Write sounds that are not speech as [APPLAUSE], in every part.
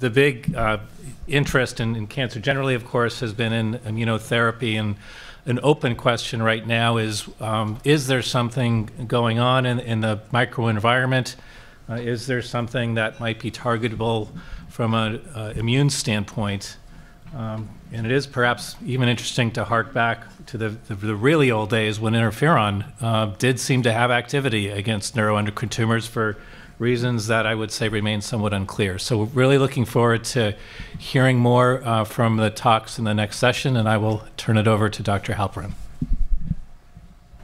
the big uh, interest in, in, cancer generally, of course, has been in immunotherapy. And an open question right now is um, Is there something going on in, in the microenvironment? Uh, is there something that might be targetable from an immune standpoint? Um, and it is perhaps even interesting to hark back to the, the, the really old days when interferon uh, did seem to have activity against neuroendocrine tumors for reasons that I would say remain somewhat unclear. So we're really looking forward to hearing more uh, from the talks in the next session, and I will turn it over to Dr. Halperin.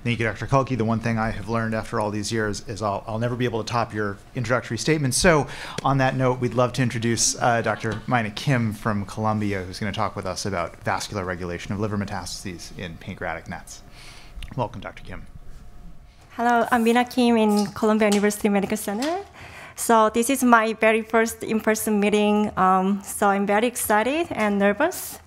Thank you, Dr. Kulke. The one thing I have learned after all these years is I'll, I'll never be able to top your introductory statement. So, on that note, we'd love to introduce uh, Dr. Mina Kim from Columbia, who's going to talk with us about vascular regulation of liver metastases in pancreatic NETs. Welcome, Dr. Kim. Hello, I'm Mina Kim in Columbia University Medical Center. So this is my very first in-person meeting. Um, so I'm very excited and nervous.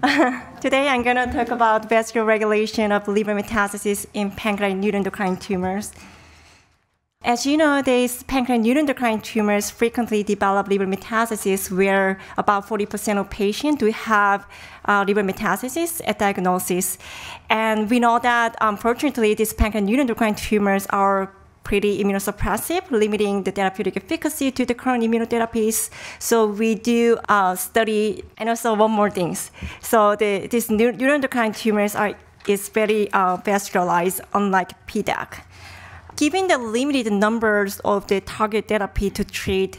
[LAUGHS] Today I'm going to talk about vascular regulation of liver metastasis in pancreatic neuroendocrine tumors. As you know, these pancreatic neuroendocrine tumors frequently develop liver metastases, where about 40% of patients do have uh, liver metastases at diagnosis. And we know that, unfortunately, these pancreatic neuroendocrine tumors are pretty immunosuppressive, limiting the therapeutic efficacy to the current immunotherapies. So we do uh, study, and also one more things. So the, these neuroendocrine tumors are is very uh, vascularized, unlike PDAC. Given the limited numbers of the target therapy to treat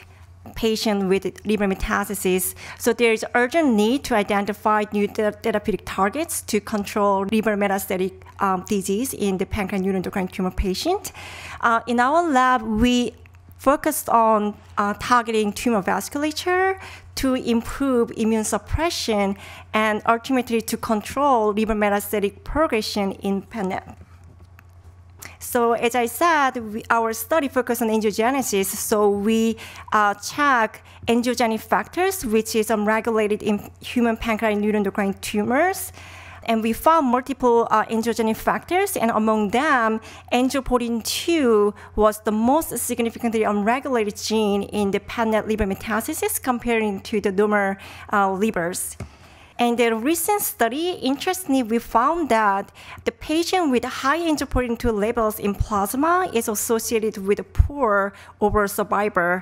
patients with liver metastases, so there is urgent need to identify new therapeutic targets to control liver metastatic um, disease in the pancreatic neuroendocrine tumor patient. Uh, in our lab, we focused on uh, targeting tumor vasculature to improve immune suppression and ultimately to control liver metastatic progression in PNET. So as I said, we, our study focused on angiogenesis. So we uh, check angiogenic factors, which is um, regulated in human pancreatic neuroendocrine tumors. And we found multiple uh, angiogenic factors, and among them, angiopoietin 2 was the most significantly unregulated gene in the PET liver metastasis comparing to the normal uh, livers. And the recent study, interestingly, we found that the patient with high angiopoietin 2 levels in plasma is associated with poor overall survival.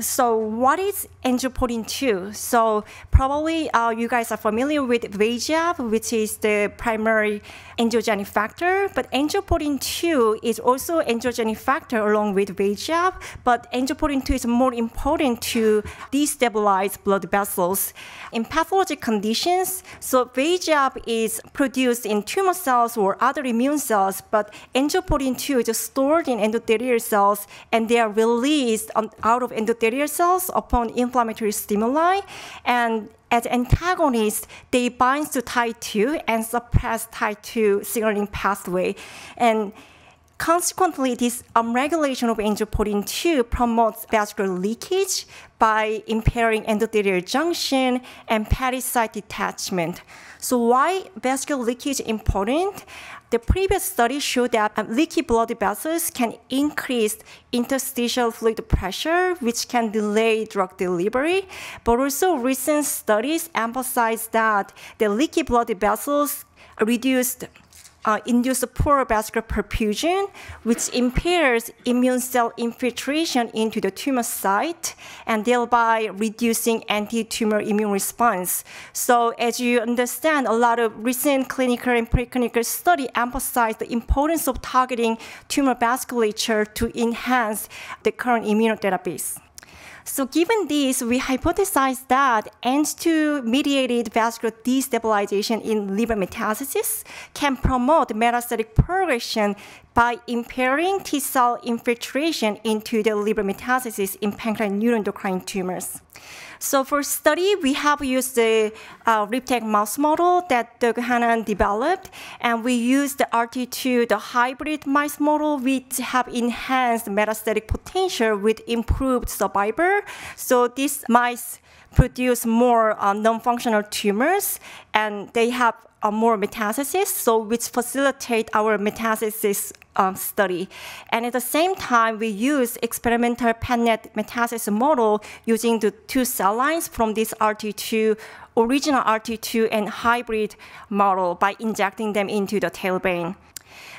So what is angiopoietin 2? So probably uh, you guys are familiar with VEGF, which is the primary angiogenic factor, but angiopoietin 2 is also angiogenic factor along with VEGF, but angiopoietin 2 is more important to destabilize blood vessels. In pathologic conditions, so VEGF is produced in tumor cells or other immune cells, but angiopoietin 2 is stored in endothelial cells and they are released out of endothelial cells upon inflammatory stimuli. And as antagonists, they bind to Tie2 and suppress Tie2 signaling pathway. And Consequently, this unregulation of angiopoietin 2 promotes vascular leakage by impairing endothelial junction and pericyte detachment. So why vascular leakage important? The previous study showed that um, leaky blood vessels can increase interstitial fluid pressure, which can delay drug delivery. But also recent studies emphasize that the leaky blood vessels reduced uh, induce poor vascular perfusion, which impairs immune cell infiltration into the tumor site and thereby reducing anti-tumor immune response. So as you understand, a lot of recent clinical and preclinical study emphasize the importance of targeting tumor vasculature to enhance the current immunotherapies. So given this, we hypothesized that Ang2-mediated vascular destabilization in liver metastasis can promote metastatic progression by impairing T cell infiltration into the liver metastasis in pancreatic neuroendocrine tumors. So for study, we have used the uh, RIPTEC mouse model that Doug Hannan developed, and we used the RT2, the hybrid mice model, which have enhanced metastatic potential with improved survival. So these mice produce more uh, non-functional tumors, and they have uh, more metastasis, so which facilitate our metastasis um, study. And at the same time, we use experimental PetNet metastasis model using the two cell lines from this RT2, original RT2 and hybrid model by injecting them into the tailbone.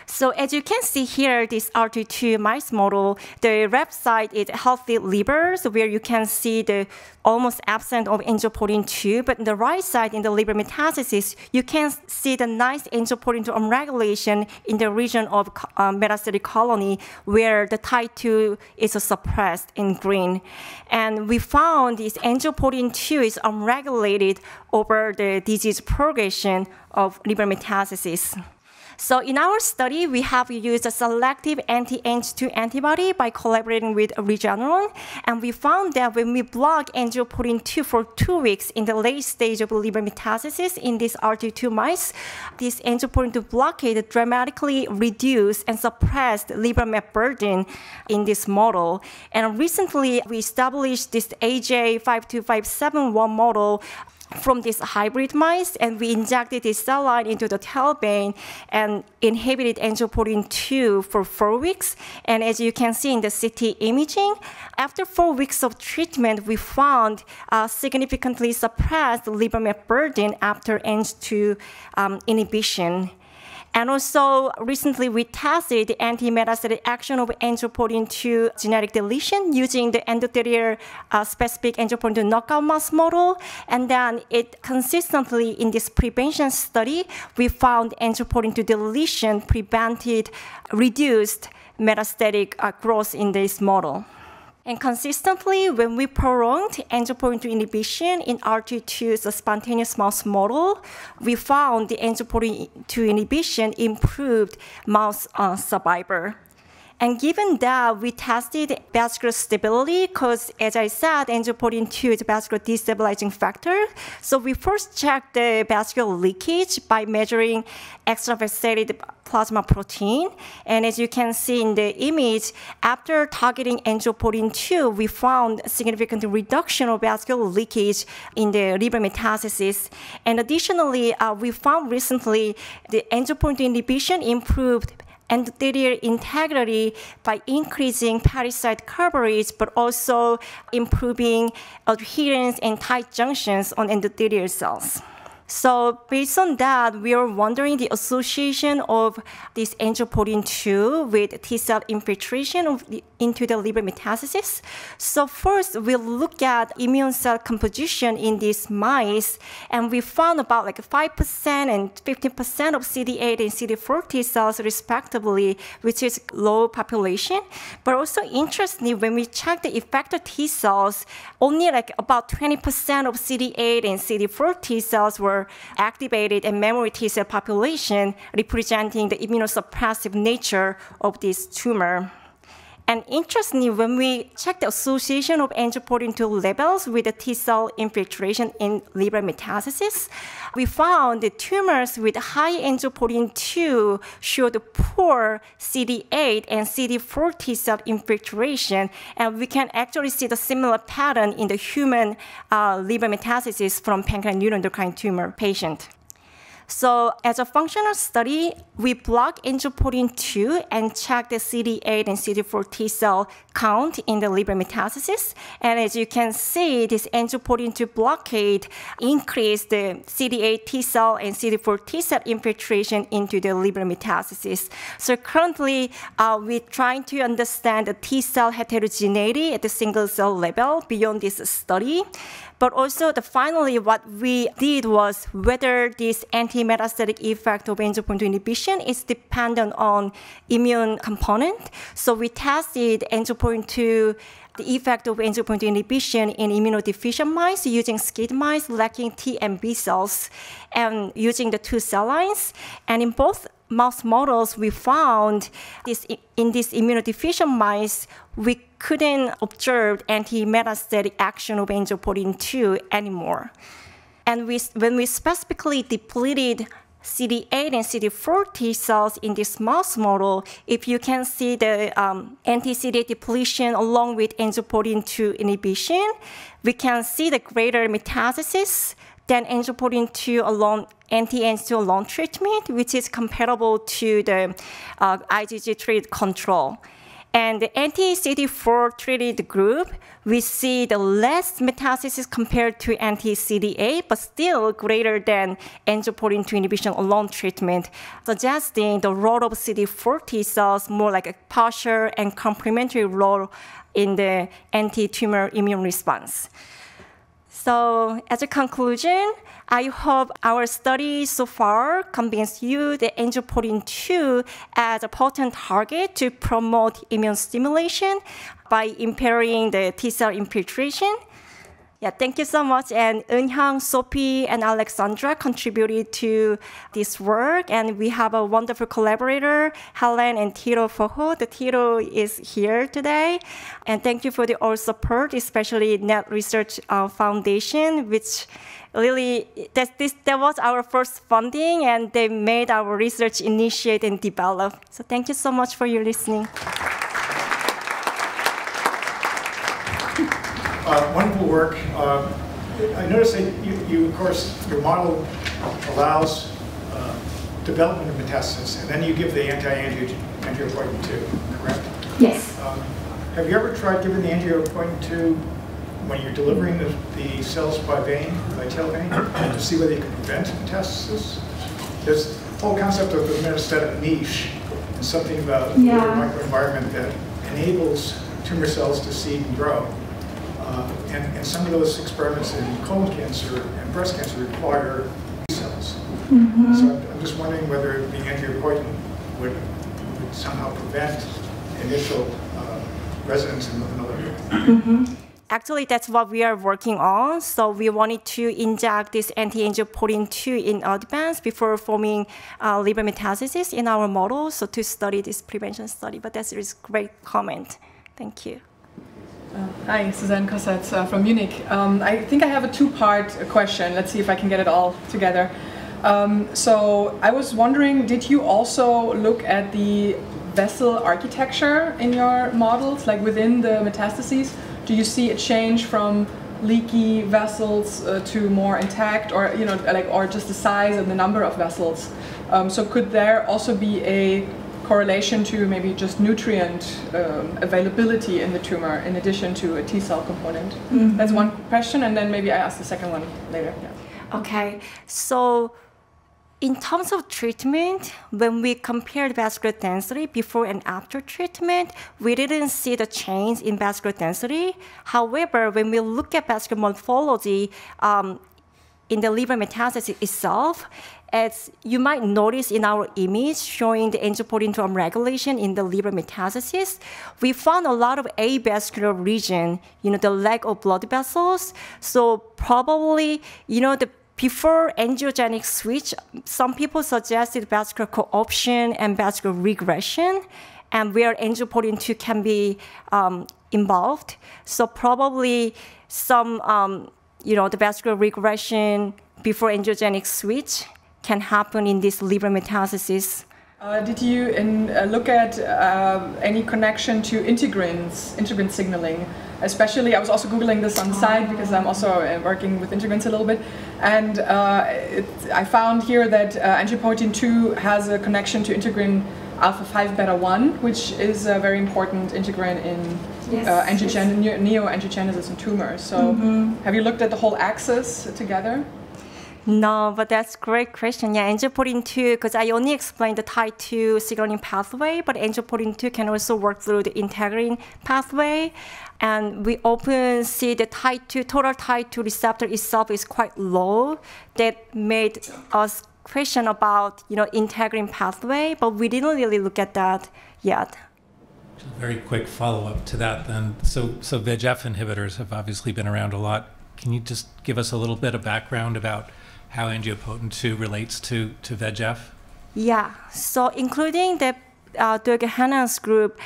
So as you can see here, this RT2 mice model, the left side is healthy livers, where you can see the almost absent of angiopoietin 2, but the right side in the liver metastasis, you can see the nice angiopoietin 2 upregulation in the region of um, metastatic colony where the type 2 is suppressed in green. And we found this angiopoietin 2 is unregulated over the disease progression of liver metastasis. So in our study, we have used a selective anti-Ang2 antibody by collaborating with Regeneron, and we found that when we block angiopoietin 2 for two weeks in the late stage of liver metastasis in these RT2 mice, this angiopoietin 2 blockade dramatically reduced and suppressed liver met burden in this model. And recently, we established this AJ52571 model from these hybrid mice, and we injected this cell line into the tail vein and inhibited angiopoietin 2 for four weeks. And as you can see in the CT imaging, after four weeks of treatment, we found significantly suppressed liver met burden after ANG2 um, inhibition. And also, recently we tested the anti-metastatic action of angiopoietin 2 genetic deletion using the endothelial uh, specific angiopoietin 2 knockout mouse model. And then it consistently in this prevention study, we found angiopoietin 2 deletion prevented, reduced metastatic uh, growth in this model. And consistently, when we prolonged angiopoietin inhibition in RT2's spontaneous mouse model, we found the angiopoietin inhibition improved mouse uh, survivor. And given that we tested vascular stability, because as I said, angiopoietin 2 is a vascular destabilizing factor. So we first checked the vascular leakage by measuring extravasated plasma protein. And as you can see in the image, after targeting angiopoietin 2, we found significant reduction of vascular leakage in the liver metastasis. And additionally, uh, we found recently the angiopoietin inhibition improved endothelial integrity by increasing parasite coverage, but also improving adherence and tight junctions on endothelial cells. So based on that, we are wondering the association of this angiopoietin 2 with T cell infiltration the, into the liver metastasis. So first, we'll look at immune cell composition in these mice, and we found about like 5% and 15% of CD8 and CD4 T cells respectively, which is low population. But also interestingly, when we check the effector T cells, only like about 20% of CD8 and CD4 T cells were activated and memory T cell population representing the immunosuppressive nature of this tumor. And interestingly, when we check the association of angiopoietin 2 levels with the T cell infiltration in liver metastasis, we found the tumors with high angiopoietin 2 showed poor CD8 and CD4 T cell infiltration. And we can actually see the similar pattern in the human uh, liver metastasis from pancreatic neuroendocrine tumor patient. So as a functional study, we block angiopoietin 2 and check the CD8 and CD4 T cell count in the liver metastasis. And as you can see, this angiopoietin 2 blockade increased the CD8 T cell and CD4 T cell infiltration into the liver metastasis. So currently, uh, we're trying to understand the T cell heterogeneity at the single cell level beyond this study. But also, the, finally, what we did was whether this anti-metastatic effect of angiopoietin inhibition is dependent on immune component. So we tested angiopoietin 2 the effect of angiopoietin inhibition in immunodeficient mice using SCID mice lacking T and B cells and using the two cell lines. And in both mouse models, we found this in these immunodeficient mice, we couldn't observe anti-metastatic action of angiopoietin 2 anymore. And we, when we specifically depleted CD8 and CD4 T cells in this mouse model, if you can see the um, anti-CD8 depletion along with angiopoietin 2 inhibition, we can see the greater metastasis than angiopoietin 2 alone, anti-angio alone treatment, which is comparable to the uh, IgG treated control. And the anti-CD4 treated group, we see the less metastasis compared to anti-CD8, but still greater than angiopoietin 2 inhibition alone treatment, suggesting the role of CD4 T cells more like a partial and complementary role in the anti-tumor immune response. So as a conclusion, I hope our study so far convinced you that angiopoietin 2 as a potent target to promote immune stimulation by impairing the T cell infiltration. Yeah, thank you so much. And Eunhyang, Sophie, and Alexandra contributed to this work. And we have a wonderful collaborator, Helen and Tito Foho. The Tito is here today. And thank you for the all support, especially Net Research uh, Foundation, which really that this that was our first funding and they made our research initiate and develop. So thank you so much for your listening. Uh, wonderful work. Uh, I noticed that you, you, of course, your model allows uh, development of metastasis, and then you give the anti-angiopoietin 2, correct? Yes. Um, have you ever tried giving the angiopoietin 2 when you're delivering the, the cells by vein, by tail vein, to see whether you can prevent metastasis? There's the whole concept of the metastatic niche and something about yeah. the microenvironment that enables tumor cells to seed and grow. Uh, and, and, some of those experiments in colon cancer and breast cancer require T cells. Mm -hmm. So I'm just wondering whether the angiopoietin would, would somehow prevent initial uh, residence in another. Mm -hmm. Actually, that's what we are working on. So we wanted to inject this anti-angiopoietin 2 in advance before forming uh, liver metastasis in our model, so to study this prevention study. But that's a great comment. Thank you. Uh, hi, Suzanne Kossetz uh, from Munich. Um, I think I have a two-part question. Let's see if I can get it all together. Um, so I was wondering, did you also look at the vessel architecture in your models, like within the metastases? Do you see a change from leaky vessels uh, to more intact, or you know, like, or just the size and the number of vessels? Um, so could there also be a correlation to maybe just nutrient um, availability in the tumor in addition to a T cell component? Mm -hmm. That's one question, and then maybe I ask the second one later. Yeah. Okay, so in terms of treatment, when we compared vascular density before and after treatment, we didn't see the change in vascular density. However, when we look at vascular morphology um, in the liver metastasis itself, as you might notice in our image showing the angiopoietin regulation in the liver metastasis, we found a lot of avascular region, you know, the lack of blood vessels. So probably, you know, the before angiogenic switch, some people suggested vascular cooption and vascular regression, and where angiopoietin 2 can be um, involved. So probably some, um, you know, the vascular regression before angiogenic switch can happen in this liver metastasis. Uh, did you in, uh, look at uh, any connection to integrins, integrin signaling? Especially, I was also googling this on the side because I'm also uh, working with integrins a little bit, and uh, it, I found here that uh, angiopoietin 2 has a connection to integrin alpha 5 beta 1, which is a very important integrin in yes, angiogen yes. neoangiogenesis in tumors. So, mm -hmm. have you looked at the whole axis together? No, but that's a great question. Yeah, angiopoietin 2, because I only explained the type 2 signaling pathway, but angiopoietin 2 can also work through the integrin pathway. And we often see the type 2, total type 2 receptor itself is quite low. That made us question about, you know, integrin pathway, but we didn't really look at that yet. Very quick follow-up to that then. So, so VEGF inhibitors have obviously been around a lot. Can you just give us a little bit of background about how angiopoietin 2 relates to, to VEGF? Yeah, so including the uh, Doege Hanan's group,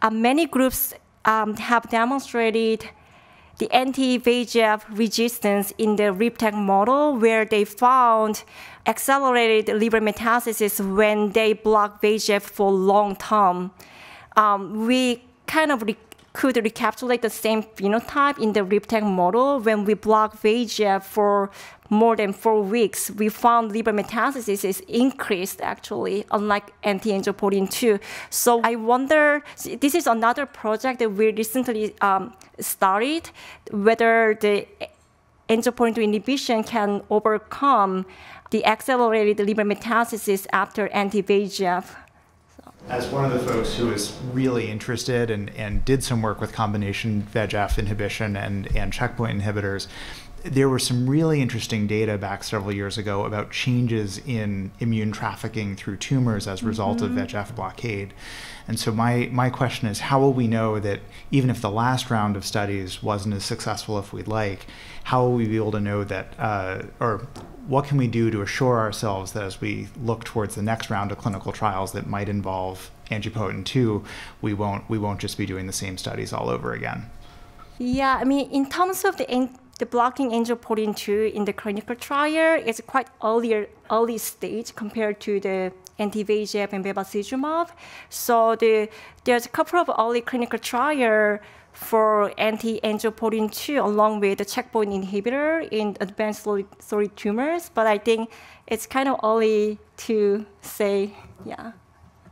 uh, many groups um, have demonstrated the anti-VEGF resistance in the RIPTEC model where they found accelerated liver metastasis when they block VEGF for long term. Um, we kind of could recapitulate the same phenotype in the RIPTEC model when we block VEGF for more than four weeks, we found liver metastasis is increased actually, unlike anti-angiopoietin 2. So I wonder, this is another project that we recently um, started, whether the angiopoietin 2 inhibition can overcome the accelerated liver metastasis after anti-VEGF. As one of the folks who is really interested and, and did some work with combination VEGF inhibition and, and checkpoint inhibitors, there was some really interesting data back several years ago about changes in immune trafficking through tumors as a result mm-hmm. of VEGF blockade. And so my my question is how will we know that even if the last round of studies wasn't as successful if we'd like, how will we be able to know that uh, or what can we do to assure ourselves that as we look towards the next round of clinical trials that might involve angiopoietin 2, we won't we won't just be doing the same studies all over again? Yeah, I mean, in terms of the the blocking angiopoietin 2 in the clinical trial is quite earlier, early stage compared to the anti-VEGF and bevacizumab. So the, there's a couple of early clinical trial for anti-angiopoietin 2 along with the checkpoint inhibitor in advanced solid tumors, but I think it's kind of early to say, yeah.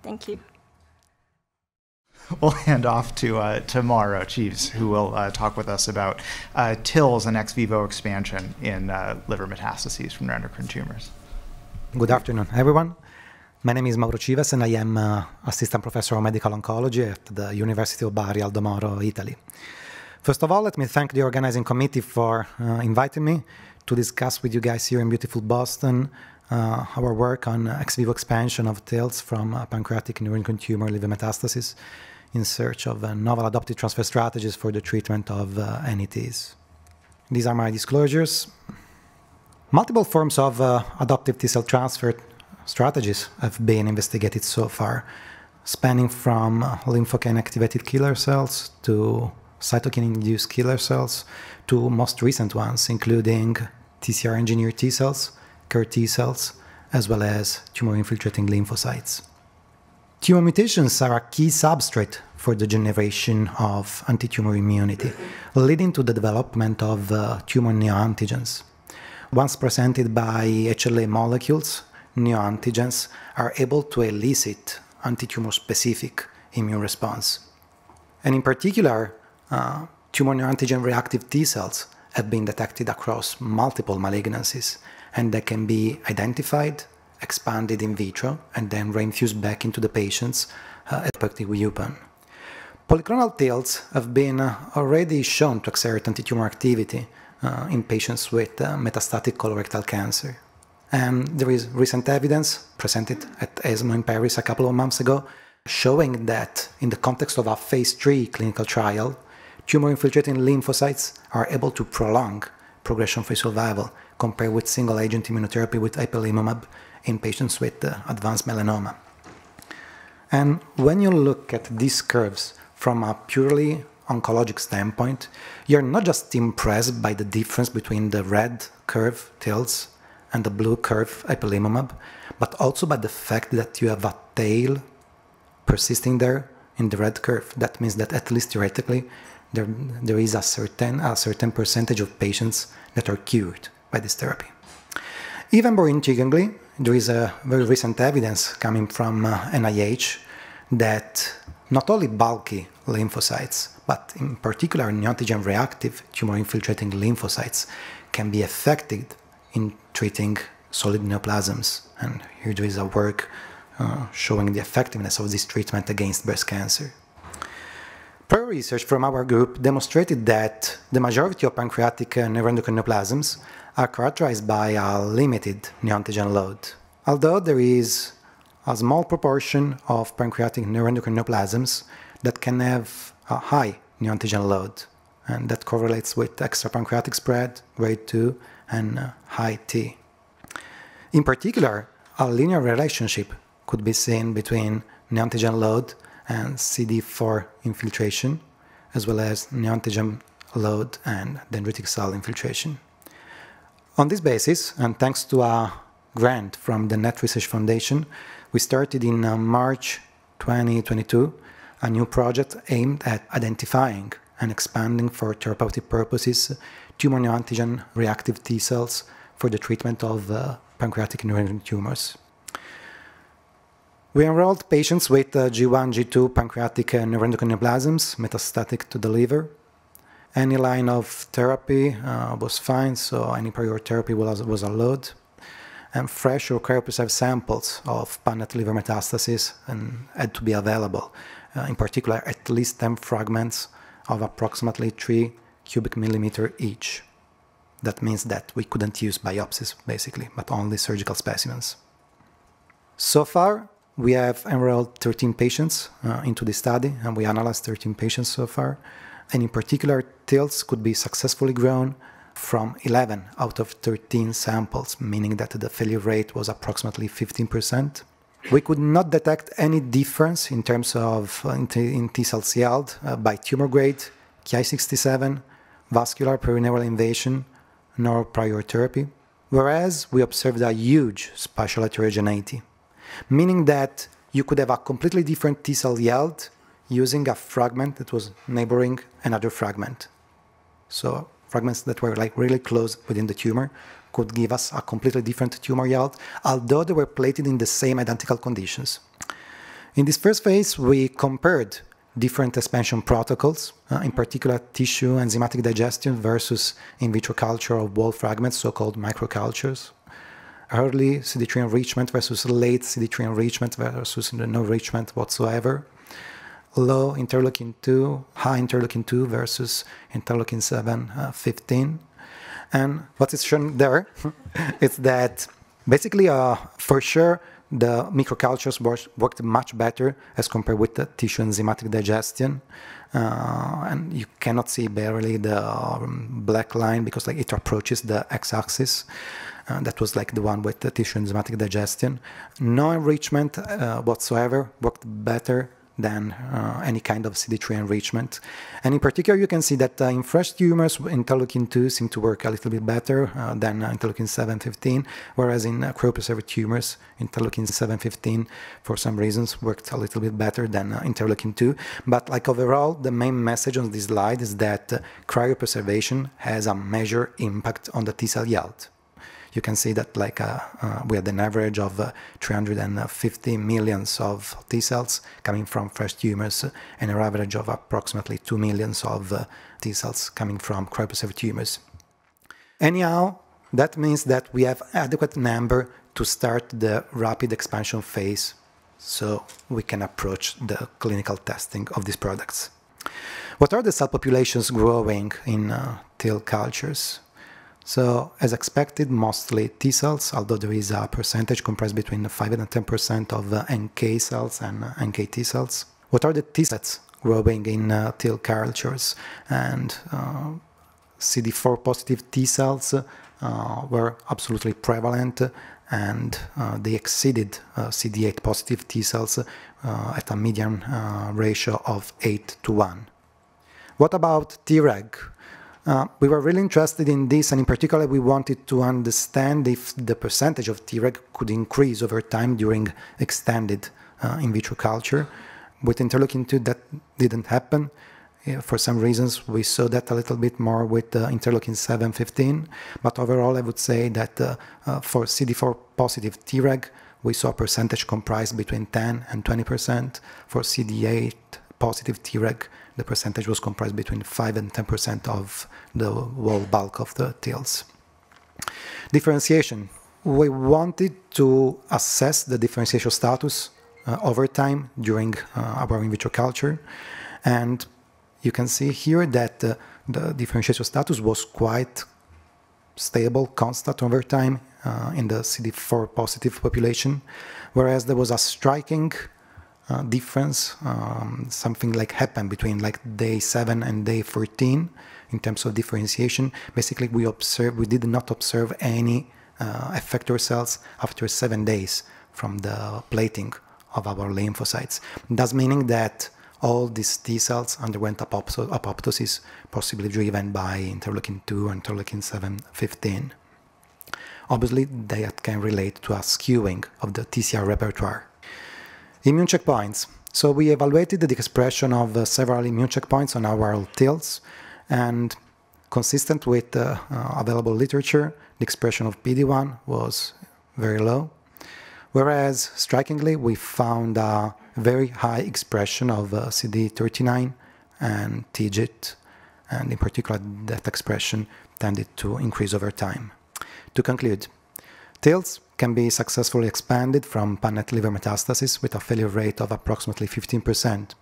Thank you. [LAUGHS] we'll hand off to uh, Chives, who will uh, talk with us about uh, TILs and ex vivo expansion in uh, liver metastases from neuroendocrine tumors. Good afternoon, everyone. My name is Mauro Chives, and I am uh, assistant professor of medical oncology at the University of Bari, Aldo Moro, Italy. First of all, let me thank the organizing committee for uh, inviting me to discuss with you guys here in beautiful Boston uh, our work on ex vivo expansion of TILs from uh, pancreatic neuroendocrine tumor liver metastasis in search of uh, novel adoptive transfer strategies for the treatment of uh, NETs. These are my disclosures. Multiple forms of uh, adoptive T cell transfer strategies have been investigated so far, spanning from lymphokine activated killer cells to cytokine induced killer cells to most recent ones, including TCR engineered T cells, CAR T cells, as well as tumor infiltrating lymphocytes. Tumor mutations are a key substrate for the generation of anti-tumor immunity, leading to the development of uh, tumor neoantigens. Once presented by HLA molecules, neoantigens are able to elicit anti-tumor specific immune response. And in particular, uh, tumor neoantigen reactive T cells have been detected across multiple malignancies, and they can be identified expanded in vitro and then reinfused back into the patients uh, at UPenn. Polyclonal TILs have been uh, already shown to exert antitumor activity uh, in patients with uh, metastatic colorectal cancer. And there is recent evidence presented at ESMO in Paris a couple of months ago showing that in the context of a phase 3 clinical trial, tumor infiltrating lymphocytes are able to prolong progression-free survival compared with single-agent immunotherapy with ipilimumab in patients with uh, advanced melanoma. And when you look at these curves from a purely oncologic standpoint, you're not just impressed by the difference between the red curve TILs and the blue curve ipilimumab, but also by the fact that you have a tail persisting there in the red curve. That means that at least theoretically, there, there is a certain, a certain percentage of patients that are cured by this therapy. Even more intriguingly, there is a very recent evidence coming from uh, NIH that not only bulky lymphocytes, but in particular neoantigen reactive tumor infiltrating lymphocytes can be affected in treating solid neoplasms. And here there is a work uh, showing the effectiveness of this treatment against breast cancer. Prior research from our group demonstrated that the majority of pancreatic neuroendocrine neoplasms are characterized by a limited neoantigen load. Although there is a small proportion of pancreatic neuroendocrine neoplasms that can have a high neoantigen load, and that correlates with extrapancreatic spread, grade 2, and uh, high T. In particular, a linear relationship could be seen between neoantigen load and CD4 infiltration, as well as neoantigen load and dendritic cell infiltration. On this basis, and thanks to a grant from the NET Research Foundation, we started in uh, March 2022 a new project aimed at identifying and expanding for therapeutic purposes tumor neoantigen reactive T cells for the treatment of uh, pancreatic neuroendocrine tumors. We enrolled patients with uh, G1, G2 pancreatic uh, neuroendocrine neoplasms metastatic to the liver. Any line of therapy uh, was fine, so any prior therapy was, was allowed. And fresh or cryopreserved samples of PANET liver metastases and had to be available. Uh, in particular, at least 10 fragments of approximately 3 cubic millimeter each. That means that we couldn't use biopsies, basically, but only surgical specimens. So far, we have enrolled 13 patients uh, into the study, and we analyzed 13 patients so far. And in particular, TILs could be successfully grown from 11 out of 13 samples, meaning that the failure rate was approximately 15%. We could not detect any difference in terms of uh, in T cells yield uh, by tumor grade, Ki67, vascular perineural invasion, nor prior therapy, whereas we observed a huge spatial heterogeneity, meaning that you could have a completely different T cell yield using a fragment that was neighboring another fragment. So fragments that were like really close within the tumor could give us a completely different tumor yield, although they were plated in the same identical conditions. In this first phase, we compared different expansion protocols, uh, in particular tissue enzymatic digestion versus in vitro culture of wall fragments, so-called microcultures. Early CD3 enrichment versus late CD3 enrichment versus no enrichment whatsoever. Low interleukin 2, high interleukin 2 versus interleukin 7, uh, 15. And what is shown there [LAUGHS] is that basically, uh, for sure, the microcultures worked much better as compared with the tissue enzymatic digestion. Uh, and you cannot see barely the um, black line because like it approaches the x-axis. Uh, that was like the one with the tissue enzymatic digestion. No enrichment uh, whatsoever worked better than uh, any kind of CD3 enrichment. And in particular, you can see that uh, in fresh tumors, interleukin 2 seem to work a little bit better uh, than uh, interleukin 7-15, whereas in uh, cryopreserved tumors, interleukin 7-15, for some reasons, worked a little bit better than uh, interleukin 2. But like overall, the main message on this slide is that cryopreservation has a major impact on the T cell yield you can see that like uh, uh, we had an average of uh, 350 millions of T cells coming from fresh tumors and an average of approximately 2 millions of T cells coming from cryopreserved tumors. Anyhow, that means that we have adequate number to start the rapid expansion phase so we can approach the clinical testing of these products. What are the cell populations growing in uh, TIL cultures? So as expected, mostly T cells, although there is a percentage comprised between 5 and 10% of uh, NK cells and uh, NKT cells. What are the T sets growing in uh, TIL cultures? And uh, CD4 positive T cells uh, were absolutely prevalent and uh, they exceeded CD8 positive T cells at a median ratio of 8 to 1. What about Treg? Uh, we were really interested in this, and in particular, we wanted to understand if the percentage of Treg could increase over time during extended uh, in vitro culture. With interleukin 2, that didn't happen. For some reasons, we saw that a little bit more with uh, interleukin 7, 15. But overall, I would say that uh, uh, for CD4 positive Treg, we saw a percentage comprised between 10 and 20%. For CD8 positive Treg, the percentage was comprised between 5 and 10% of the whole bulk of the TILs. Differentiation. We wanted to assess the differentiation status uh, over time during uh, our in vitro culture. And you can see here that uh, the differentiation status was quite stable, constant over time uh, in the CD4 positive population, whereas there was a striking uh, difference, um, something like happened between like day 7 and day 14 in terms of differentiation. Basically, we observe we did not observe any uh, effector cells after 7 days from the plating of our lymphocytes. Thus meaning that all these T cells underwent apoptosis, possibly driven by interleukin 2 and interleukin 7, 15. Obviously, that can relate to a skewing of the TCR repertoire. Immune checkpoints. So we evaluated the expression of uh, several immune checkpoints on our TILs, and consistent with uh, uh, available literature, the expression of PD-1 was very low, whereas strikingly we found a very high expression of uh, CD39 and TIGIT, and in particular that expression tended to increase over time. To conclude, TILs can be successfully expanded from pan-net liver metastasis with a failure rate of approximately 15%.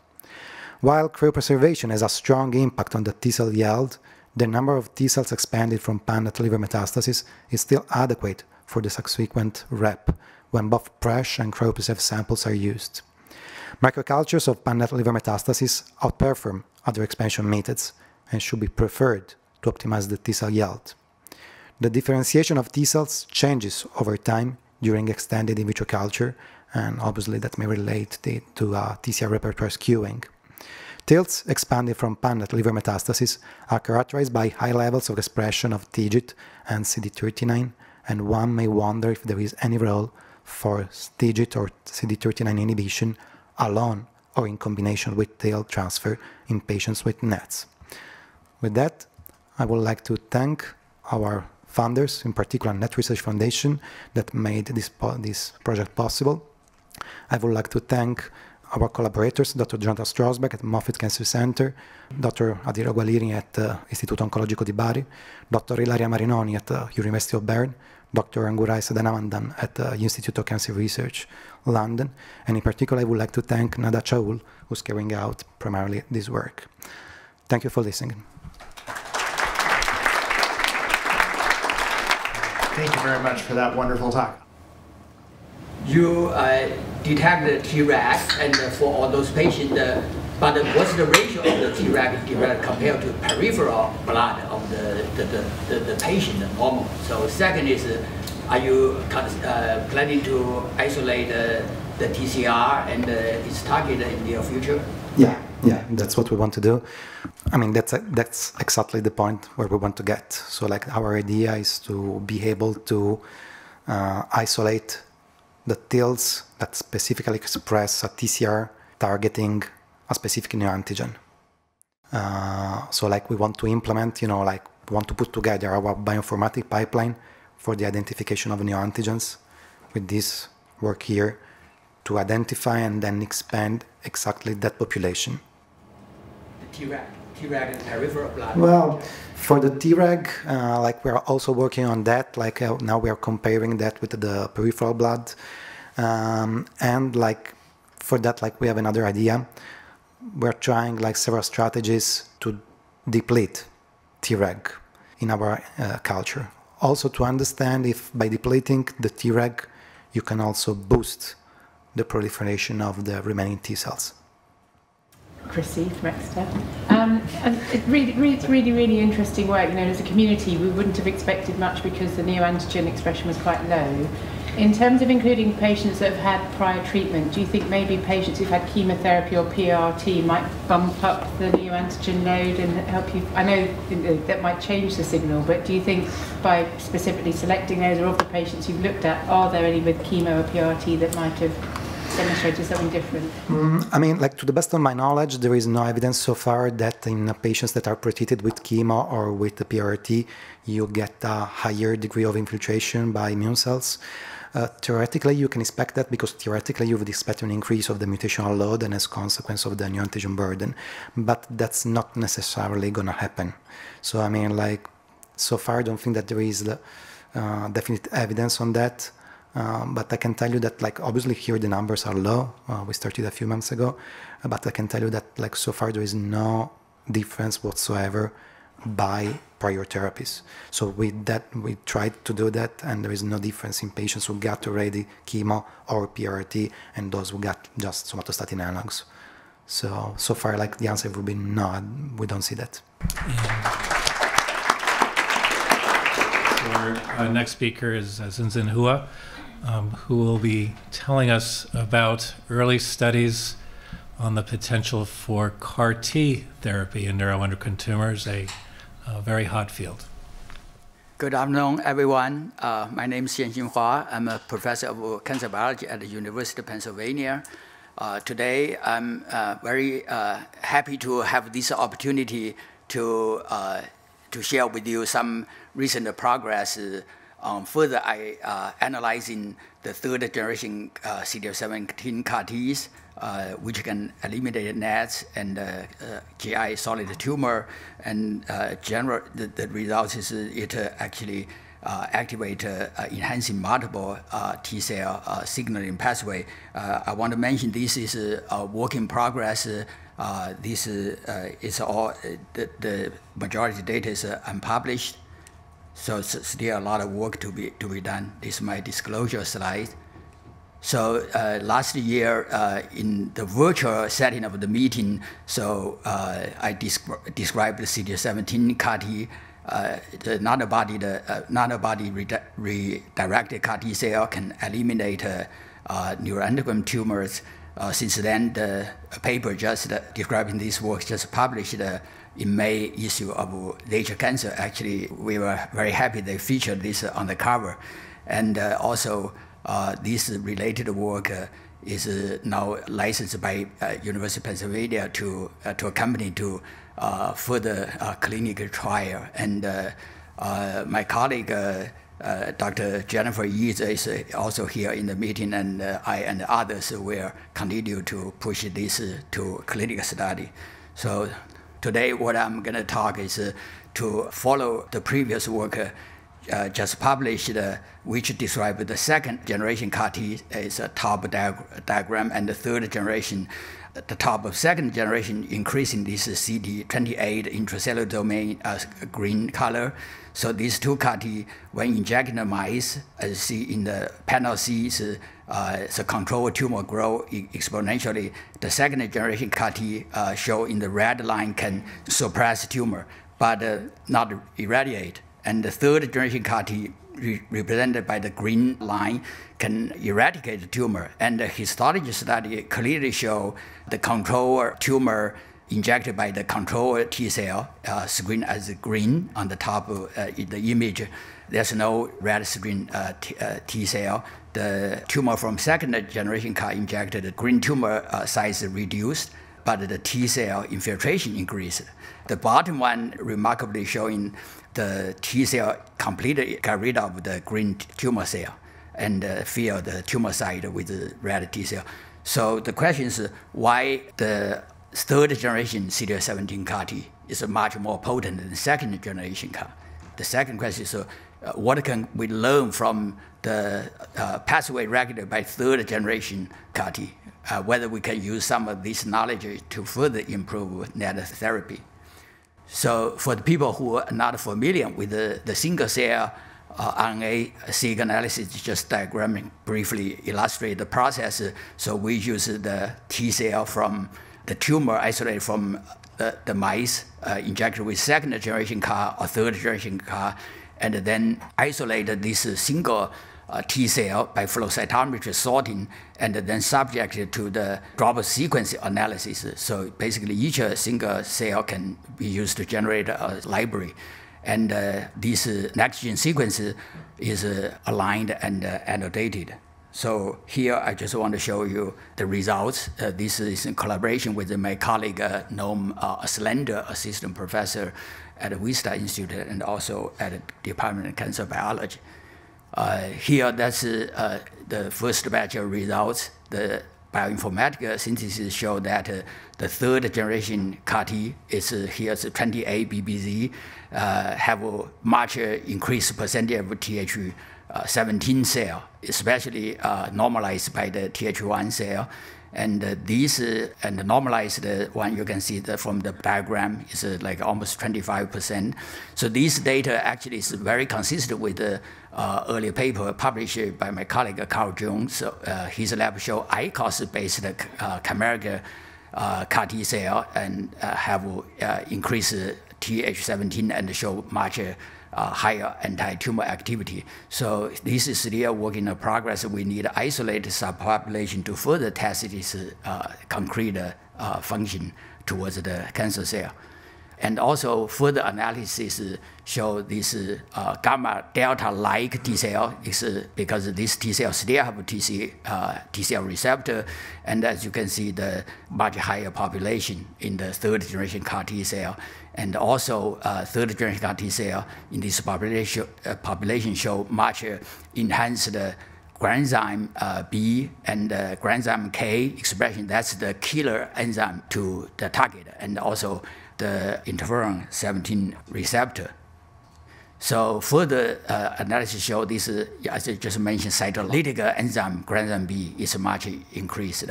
While cryopreservation has a strong impact on the T-cell yield, the number of T-cells expanded from pan-net liver metastasis is still adequate for the subsequent REP when both fresh and cryopreserved samples are used. Microcultures of pan-net liver metastasis outperform other expansion methods and should be preferred to optimize the T-cell yield. The differentiation of T-cells changes over time during extended in vitro culture, and obviously that may relate to uh, TCR repertoire skewing. TILs expanded from pan-net liver metastasis are characterized by high levels of expression of TIGIT and CD39, and one may wonder if there is any role for TIGIT or CD39 inhibition alone or in combination with TIL transfer in patients with NETs. With that, I would like to thank our funders, in particular Net Research Foundation, that made this, this project possible. I would like to thank our collaborators, Dr. Jonathan Strasberg at Moffitt Cancer Center, Dr. Adira Gualiri at uh, Istituto Oncologico di Bari, Dr. Ilaria Marinoni at uh, University of Bern, Dr. Angurai Sadanavandan at the uh, Institute of Cancer Research, London, and in particular I would like to thank Nada Chaul, who's carrying out primarily this work. Thank you for listening. Thank you very much for that wonderful talk you uh, detect the Treg and for all those patients, uh, but what's the ratio of the Treg developed compared to peripheral blood of the, the, the, the, the patient normal? So second is, uh, are you uh, planning to isolate uh, the TCR and uh, its target in the future? Yeah, yeah, that's what we want to do. I mean, that's that's exactly the point where we want to get. So, like, our idea is to be able to uh, isolate the TILs that specifically express a TCR targeting a specific neoantigen. Uh, so like we want to implement, you know, like we want to put together our bioinformatic pipeline for the identification of neoantigens with this work here to identify and then expand exactly that population. Treg and peripheral blood. Well, for the Treg, uh, like we're also working on that. Like uh, now we are comparing that with the peripheral blood, um, and like for that, like we have another idea. We're trying like several strategies to deplete Treg in our uh, culture. Also to understand if by depleting the Treg, you can also boost the proliferation of the remaining T cells. Chrissy from Exeter. Um, and it really, really, really, really interesting work. You know, as a community, we wouldn't have expected much because the neoantigen expression was quite low. In terms of including patients that have had prior treatment, do you think maybe patients who've had chemotherapy or PRT might bump up the neoantigen load and help you? I know that might change the signal, but do you think by specifically selecting those or of the patients you've looked at, are there any with chemo or PRT that might have something different? Mm, I mean, like to the best of my knowledge, there is no evidence so far that in patients that are pretreated with chemo or with the PRT, you get a higher degree of infiltration by immune cells. Uh, theoretically, you can expect that because theoretically you would expect an increase of the mutational load and as consequence of the neoantigen burden, but that's not necessarily going to happen. So I mean, like, so far I don't think that there is uh, definite evidence on that. Um, but I can tell you that, like, obviously here the numbers are low. Uh, we started a few months ago, but I can tell you that, like, so far there is no difference whatsoever by prior therapies. So with that, we tried to do that, and there is no difference in patients who got already chemo or PRT and those who got just somatostatin analogs. So, so far, like the answer would be no, we don't see that. Our next speaker is Zinzin Hua, um, who will be telling us about early studies on the potential for CAR T therapy in neuroendocrine tumors, a a very hot field. Good afternoon, everyone. Uh, my name is Xianxin Hua. I'm a professor of cancer biology at the University of Pennsylvania. Uh, today, I'm uh, very uh, happy to have this opportunity to, uh, to share with you some recent progress on further I, uh, analyzing the third generation CD17 CAR Ts, which can eliminate NETs and uh, uh, GI solid tumor. And general, the, the results is it actually uh, activate uh, enhancing multiple uh, T cell signaling pathway. I want to mention this is a work in progress. this is all the, the majority data is unpublished, so still a lot of work to be to be done. This is my disclosure slide. So uh, last year uh, in the virtual setting of the meeting, so uh, I descri described the CD17 CAR T uh, the nanobody, the uh, nanobody redirected CAR T cell can eliminate uh, Uh, neuroendocrine tumors. Uh, since then, the paper just describing this work just published uh, in May issue of Nature Cancer. Actually, we were very happy they featured this on the cover. And also, this related work is now licensed by University of Pennsylvania to, to a company to uh, further uh, clinical trial. And uh, my colleague, Uh, Dr. Jennifer Yi is uh, also here in the meeting, and uh, I and others will continue to push this to clinical study. So today, what I'm going to talk is to follow the previous work uh, just published, uh, which described the second generation CAR T is a top diag diagram, and the third generation the top of second generation increasing this CD28 intracellular domain as green color. So these two CAR T, when injected in mice, as you see in the panel C, is uh, the control tumor grow exponentially. The second generation CAR T uh, show in the red line can suppress tumor, but uh, not irradiate. And the third generation CAR T re represented by the green line can eradicate the tumor. And the histology study clearly show the control tumor injected by the control T cell uh, screen as green on the top of uh, the image. There's no red screen uh, T, uh, T, cell. The tumor from second generation CAR injected, the green tumor uh, size reduced, but the T cell infiltration increased. The bottom one remarkably showing the T cell completely got rid of the green tumor cell and uh, fill the tumor site with the red T cell. So the question is why the third generation CD17 CAR T is much more potent than second generation CAR. The second question is uh, what can we learn from the uh, pathway regulated by third generation CAR T? Uh, whether we can use some of this knowledge to further improve NET therapy. So for the people who are not familiar with the, the single cell uh, RNA-seq analysis, just diagramming briefly illustrate the process. So we use the T cell from the tumor isolated from the, the mice uh, injected with second generation CAR or third generation CAR, and then isolate this single uh, T cell by flow cytometry sorting and then subjected to the drop sequence analysis. So basically each single cell can be used to generate a library. And uh, this uh, next gene sequence is uh, aligned and uh, annotated. So here I just want to show you the results. Uh, this is in collaboration with my colleague uh, Noam uh, Slender, assistant professor at the Wistar Institute and also at the Department of Cancer Biology. Uh, here, that's uh, the first batch of results. The bioinformatics synthesis show that uh, the third generation CAR T is uh, here's 28 BBZ, uh, have a much increased percentage of Th17 cell, especially normalized by the Th1 cell. And uh, these uh, and the normalized uh, one you can see from the diagram is uh, like almost 25%. So these data actually is very consistent with the uh, earlier paper published by my colleague Carl Jones. So, uh, his lab show ICOS-based uh, chimeric CAR T cell and have increased Th17 and show much uh, higher anti-tumor activity. So this is still work in progress. We need isolated subpopulation to further test this uh, concrete uh, function towards the cancer cell. And also further analysis show this uh, gamma delta like T cell is uh, because this T cell still have TC, uh, T cell receptor, and as you can see, the much higher population in the third generation CAR T cell, and also uh, third generation CAR T cell in this population uh, population show much uh, enhanced granzyme uh, B and uh, granzyme K expression. That's the killer enzyme to the target, and also the interferon 17 receptor. So further uh, analysis show this, uh, as I just mentioned, cytolytic enzyme granzyme B is much increased.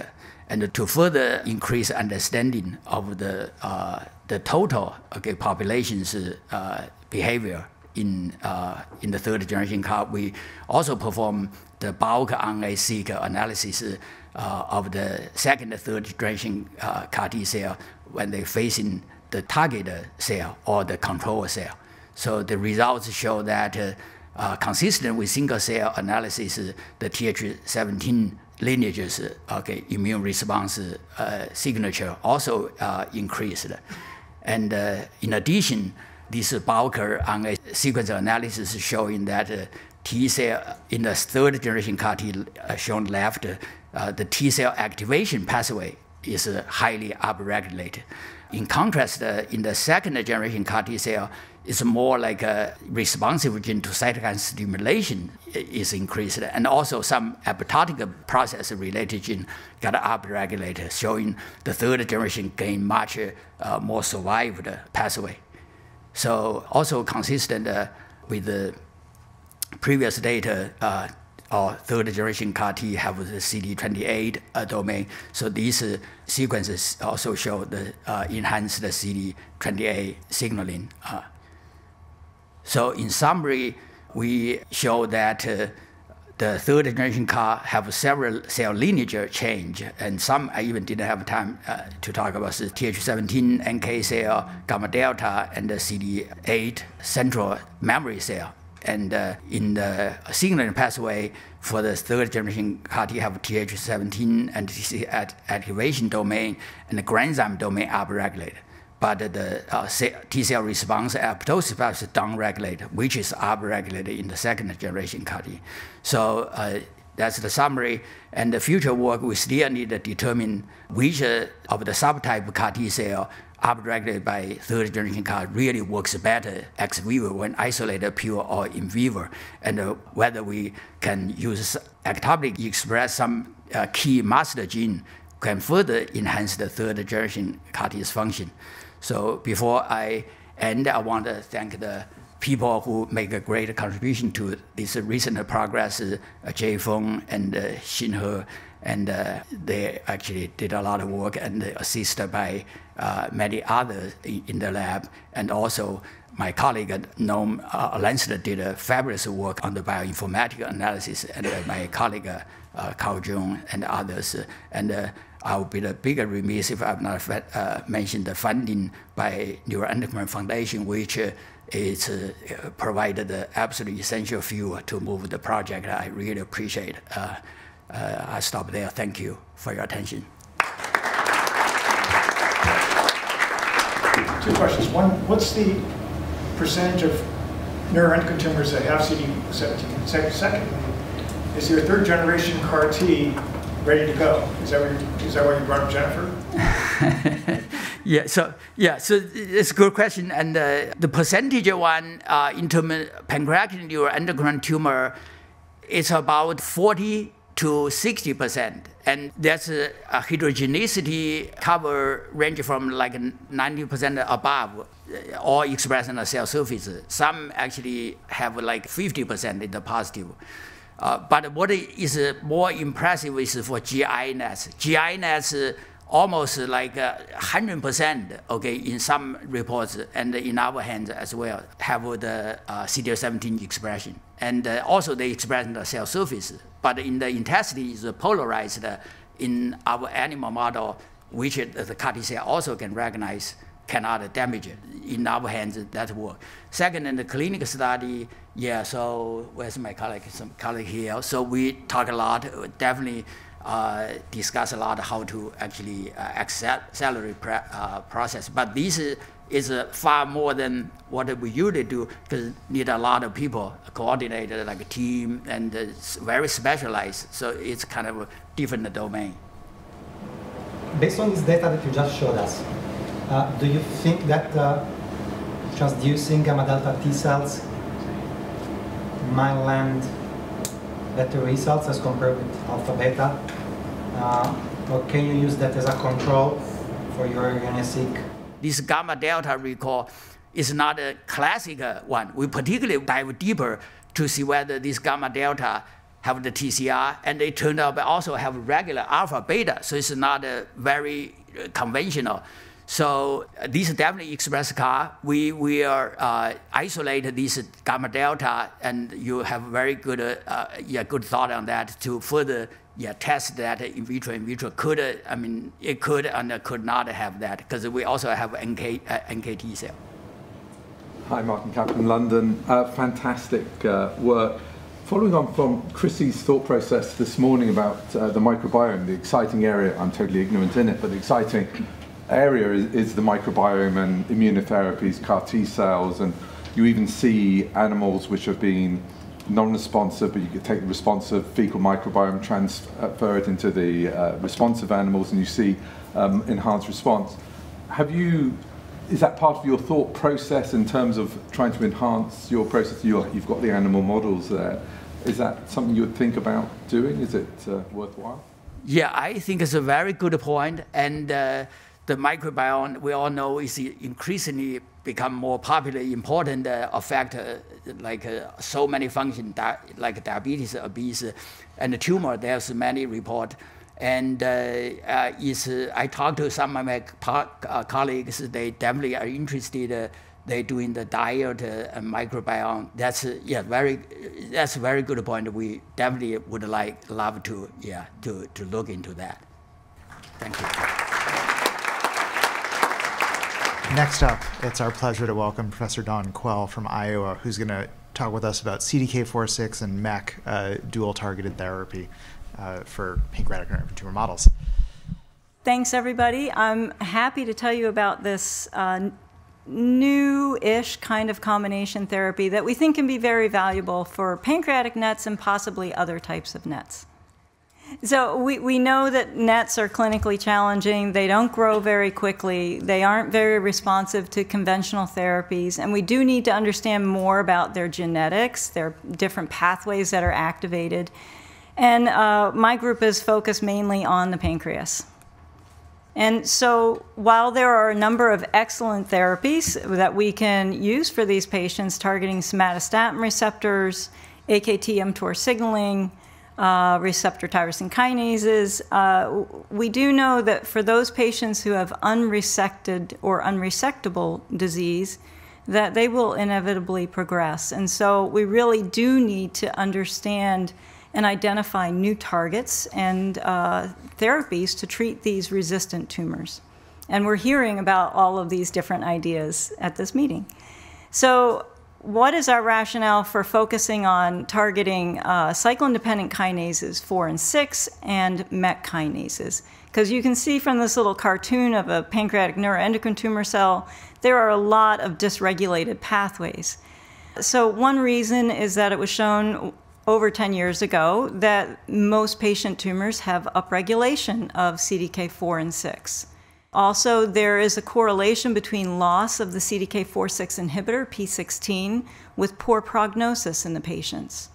And to further increase understanding of the, uh, the total okay, population's uh, behavior in, uh, in the third generation CAR, we also perform the bulk RNA-seq analysis uh, of the second and third generation CAR T cell when they're facing the target cell or the control cell. So the results show that uh, uh, consistent with single cell analysis, uh, the Th17 lineages, okay, immune response signature also increased. And in addition, this bulker on a sequence analysis showing that uh, T cell in the third generation CAR T uh, shown left, uh, the T cell activation pathway is highly upregulated. In contrast, in the second generation CAR T cell, it's more like a responsive gene to cytokine stimulation is increased, and also some apoptotic process related gene got upregulated, showing the third generation gain much uh, more survived pathway. So also consistent uh, with the previous data, uh, our third generation CAR T have the CD28 uh, domain. So these uh, sequences also show the uh, enhanced CD28 signaling uh, so in summary, we show that uh, the third generation CAR have several cell lineage change, and some I even didn't have time uh, to talk about the Th17 NK cell, gamma delta, and the CD8 central memory cell. And uh, in the signaling pathway for the third generation CAR T have Th17 and TC activation domain and the granzyme domain upregulated but the uh, T cell response apoptosis is downregulated, which is upregulated in the second generation CAR T. So uh, that's the summary. And the future work, we still need to determine which uh, of the subtype CAR T cell upregulated by third generation CAR really works better ex vivo when isolated pure or in vivo, and uh, whether we can use ectopically express some uh, key master gene can further enhance the third generation CAR T's function. So before I end, I want to thank the people who make a great contribution to this recent progress, uh, Jay Feng and uh, Xin He, and uh, they actually did a lot of work and assisted by uh, many others in the lab, and also my colleague Noam uh, did a fabulous work on the bioinformatics analysis, and uh, my colleague uh, Carl Jung and others, and uh, I would be the bigger remiss if I've not uh, mentioned the funding by Neuroendocrine Foundation, which uh, is uh, provided the absolutely essential fuel to move the project. I really appreciate. Uh, uh, I stop there. Thank you for your attention. Two questions. One, what's the percentage of neuroendocrine tumors that have CD17? Second, is your third generation CAR T ready to go. Is that, is that why you brought up Jennifer? [LAUGHS] yeah, so yeah, so it's a good question. And uh, the percentage of one uh, pancreatic neuroendocrine tumor is about 40 to 60 percent, and that's a, a heterogeneity cover range from like 90 percent above, uh, all expressed on the cell surface. Some actually have like 50 percent in the positive. Uh, but what is more impressive is for GI nets. GI nets almost like 100%, uh, okay, in some reports and in our hands as well, have the uh, CD17 expression. And uh, also they express the cell surface. But in the intestine is polarized in our animal model, which the CAR T cell also can recognize cannot damage it. In our hands, that work. Second, in the clinical study, yeah, so where's my colleague? Some colleague here. So we talk a lot, definitely uh, discuss a lot how to actually uh, accelerate uh, process. But this is uh, far more than what we usually do because need a lot of people coordinated like a team and very specialized. So it's kind of a different domain. Based on this data that you just showed us, do you think that uh, transducing gamma delta T cells might land better results as compared with alpha beta? Uh, or can you use that as a control for your RNA-seq? This gamma delta recall is not a classic one. We particularly dive deeper to see whether this gamma delta have the TCR, and they turned out also have regular alpha beta, so it's not a very uh, conventional. So uh, these definitely express CAR. We, we are uh, isolate this gamma delta, and you have a very good, uh, uh, yeah, good thought on that to further yeah, test that in vitro. In vitro could, I mean, it could and could not have that because we also have NK, uh, NKT cell. Hi, Martin Kaplan, London. fantastic work. Following on from Chrissy's thought process this morning about the microbiome, the exciting area, I'm totally ignorant in it, but exciting area is, is the microbiome and immunotherapies, CAR T cells, and you even see animals which have been non-responsive, but you could take the responsive fecal microbiome, transfer it into the uh, responsive animals, and you see um, enhanced response. Have you, is that part of your thought process in terms of trying to enhance your process? you have got the animal models there. Is that something you would think about doing? Is it uh, worthwhile? Yeah, I think it's a very good point, and uh, the microbiome, we all know, is increasingly become more popular, important uh, affect uh, like uh, so many functions, like diabetes, obesity, and the tumor. There's many report. And uh, uh, is, uh, I talked to some of my colleagues, they definitely are interested they doing the diet and microbiome. That's yeah, very that's a very good point. We definitely would like love to yeah to to look into that. Thank you. Next up, it's our pleasure to welcome Professor Don Quell from Iowa, who's going to talk with us about CDK4/6 and MEK uh, dual-targeted therapy uh, for pancreatic neuroendocrine tumor models. Thanks, everybody. I'm happy to tell you about this uh, new-ish kind of combination therapy that we think can be very valuable for pancreatic nets and possibly other types of nets. So we, we know that nets are clinically challenging. They don't grow very quickly. They aren't very responsive to conventional therapies. And we do need to understand more about their genetics, their different pathways that are activated. And uh, my group is focused mainly on the pancreas. And so while there are a number of excellent therapies that we can use for these patients targeting somatostatin receptors, AKT mTOR signaling, uh, receptor tyrosine kinases. Uh, we do know that for those patients who have unresected or unresectable disease, that they will inevitably progress. And so we really do need to understand and identify new targets and uh, therapies to treat these resistant tumors. And we're hearing about all of these different ideas at this meeting. So what is our rationale for focusing on targeting uh, cyclin-dependent kinases 4 and 6 and MEK kinases? Because you can see from this little cartoon of a pancreatic neuroendocrine tumor cell, there are a lot of dysregulated pathways. So one reason is that it was shown over 10 years ago that most patient tumors have upregulation of CDK4 and 6. Also, there is a correlation between loss of the CDK4/6 inhibitor, P16, with poor prognosis in the patients.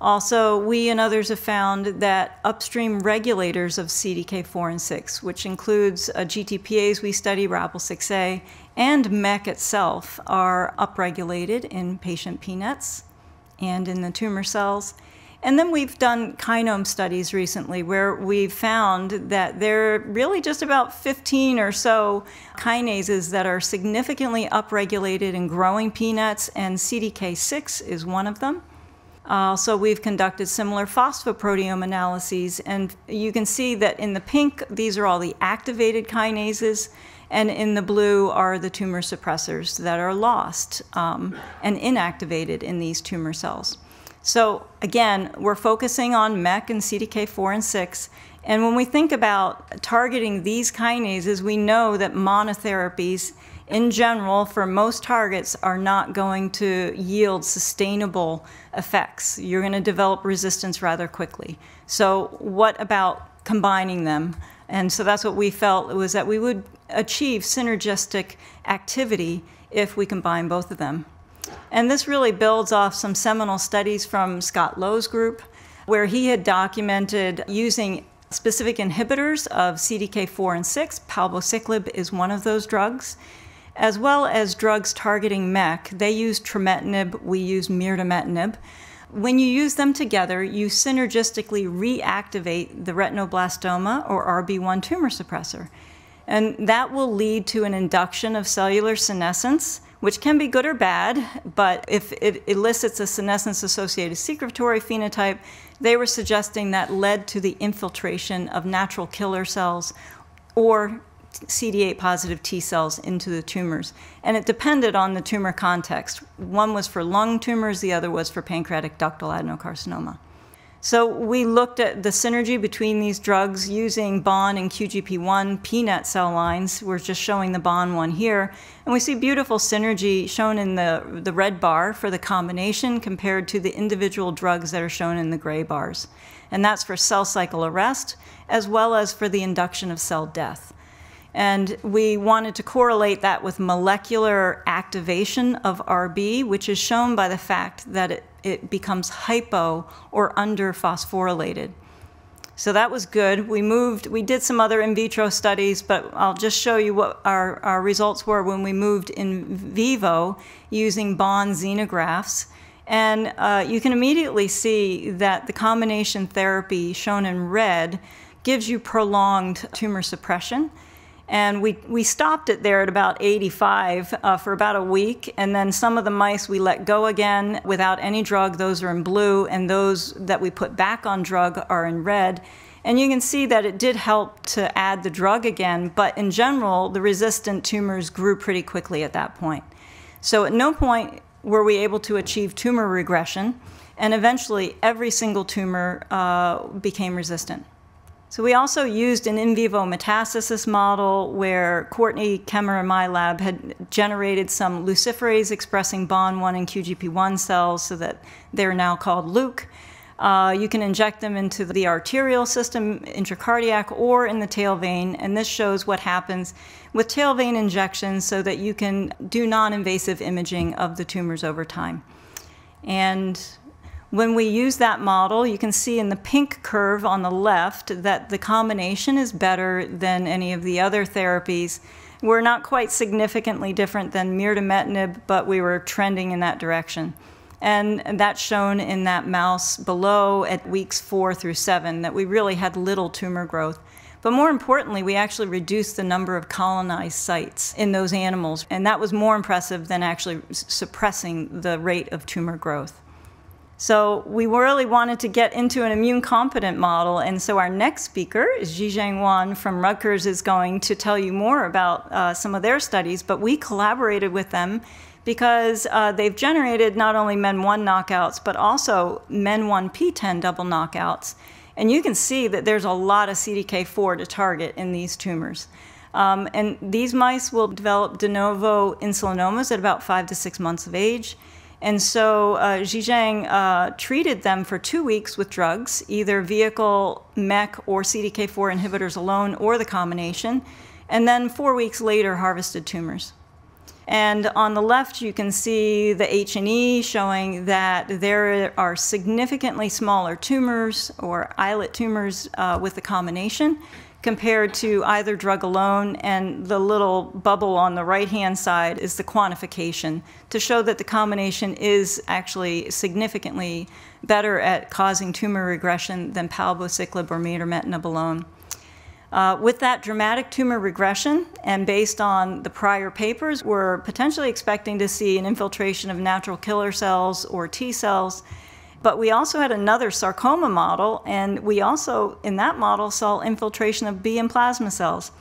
Also, we and others have found that upstream regulators of CDK4 and 6, which includes uh, GTPase we study, RAPL6A, and MEK itself, are upregulated in patient PNETs and in the tumor cells. And then we've done kinome studies recently where we've found that there are really just about 15 or so kinases that are significantly upregulated in growing peanuts, and CDK6 is one of them. Uh, so we've conducted similar phosphoproteome analyses, and you can see that in the pink, these are all the activated kinases, and in the blue are the tumor suppressors that are lost um, and inactivated in these tumor cells. So again, we're focusing on MEK and CDK4 and 6. And when we think about targeting these kinases, we know that monotherapies in general, for most targets, are not going to yield sustainable effects. You're going to develop resistance rather quickly. So, what about combining them? And so that's what we felt was that we would achieve synergistic activity if we combine both of them. And this really builds off some seminal studies from Scott Lowe's group, where he had documented using specific inhibitors of CDK4 and 6. Palbociclib is one of those drugs, as well as drugs targeting MEK. They use trametinib, we use mirdametinib. When you use them together, you synergistically reactivate the retinoblastoma or RB1 tumor suppressor. And that will lead to an induction of cellular senescence, which can be good or bad, but if it elicits a senescence associated secretory phenotype, they were suggesting that led to the infiltration of natural killer cells or CD8 positive T cells into the tumors. And it depended on the tumor context. One was for lung tumors, the other was for pancreatic ductal adenocarcinoma. So we looked at the synergy between these drugs using BON and QGP1 PNET cell lines. We're just showing the BON one here. And we see beautiful synergy shown in the, the red bar for the combination compared to the individual drugs that are shown in the gray bars. And that's for cell cycle arrest as well as for the induction of cell death. And we wanted to correlate that with molecular activation of RB, which is shown by the fact that it, it becomes hypo or under phosphorylated. So that was good. We moved, we did some other in vitro studies, but I'll just show you what our, our results were when we moved in vivo using bond xenografts. And uh, you can immediately see that the combination therapy shown in red gives you prolonged tumor suppression. And we, we stopped it there at about 85 uh, for about a week. And then some of the mice we let go again without any drug. Those are in blue. And those that we put back on drug are in red. And you can see that it did help to add the drug again. But in general, the resistant tumors grew pretty quickly at that point. So at no point were we able to achieve tumor regression. And eventually, every single tumor uh, became resistant. So we also used an in vivo metastasis model where Courtney Kemmer in my lab had generated some luciferase expressing BON1 and QGP1 cells so that they're now called Luc. Uh, you can inject them into the arterial system, intracardiac, or in the tail vein, and this shows what happens with tail vein injections so that you can do non-invasive imaging of the tumors over time. And when we use that model, you can see in the pink curve on the left that the combination is better than any of the other therapies. We're not quite significantly different than mirdametinib, but we were trending in that direction. And that's shown in that mouse below at weeks four through seven, that we really had little tumor growth. But more importantly, we actually reduced the number of colonized sites in those animals. And that was more impressive than actually suppressing the rate of tumor growth. So we really wanted to get into an immune competent model. And so our next speaker is Zhizheng Wan from Rutgers is going to tell you more about uh, some of their studies. But we collaborated with them because uh, they've generated not only MEN1 knockouts, but also MEN1P10 double knockouts. And you can see that there's a lot of CDK4 to target in these tumors. Um, and these mice will develop de novo insulinomas at about five to six months of age. And so uh, Zhizheng uh, treated them for two weeks with drugs, either vehicle, MEK, or CDK4 inhibitors alone, or the combination, and then four weeks later harvested tumors. And on the left, you can see the H&E showing that there are significantly smaller tumors or islet tumors uh, with the combination compared to either drug alone. And the little bubble on the right hand side is the quantification to show that the combination is actually significantly better at causing tumor regression than palbociclib or mirdametinib alone. Uh, with that dramatic tumor regression, and based on the prior papers, we're potentially expecting to see an infiltration of natural killer cells or T cells but we also had another sarcoma model, and we also, in that model, saw infiltration of B and plasma cells.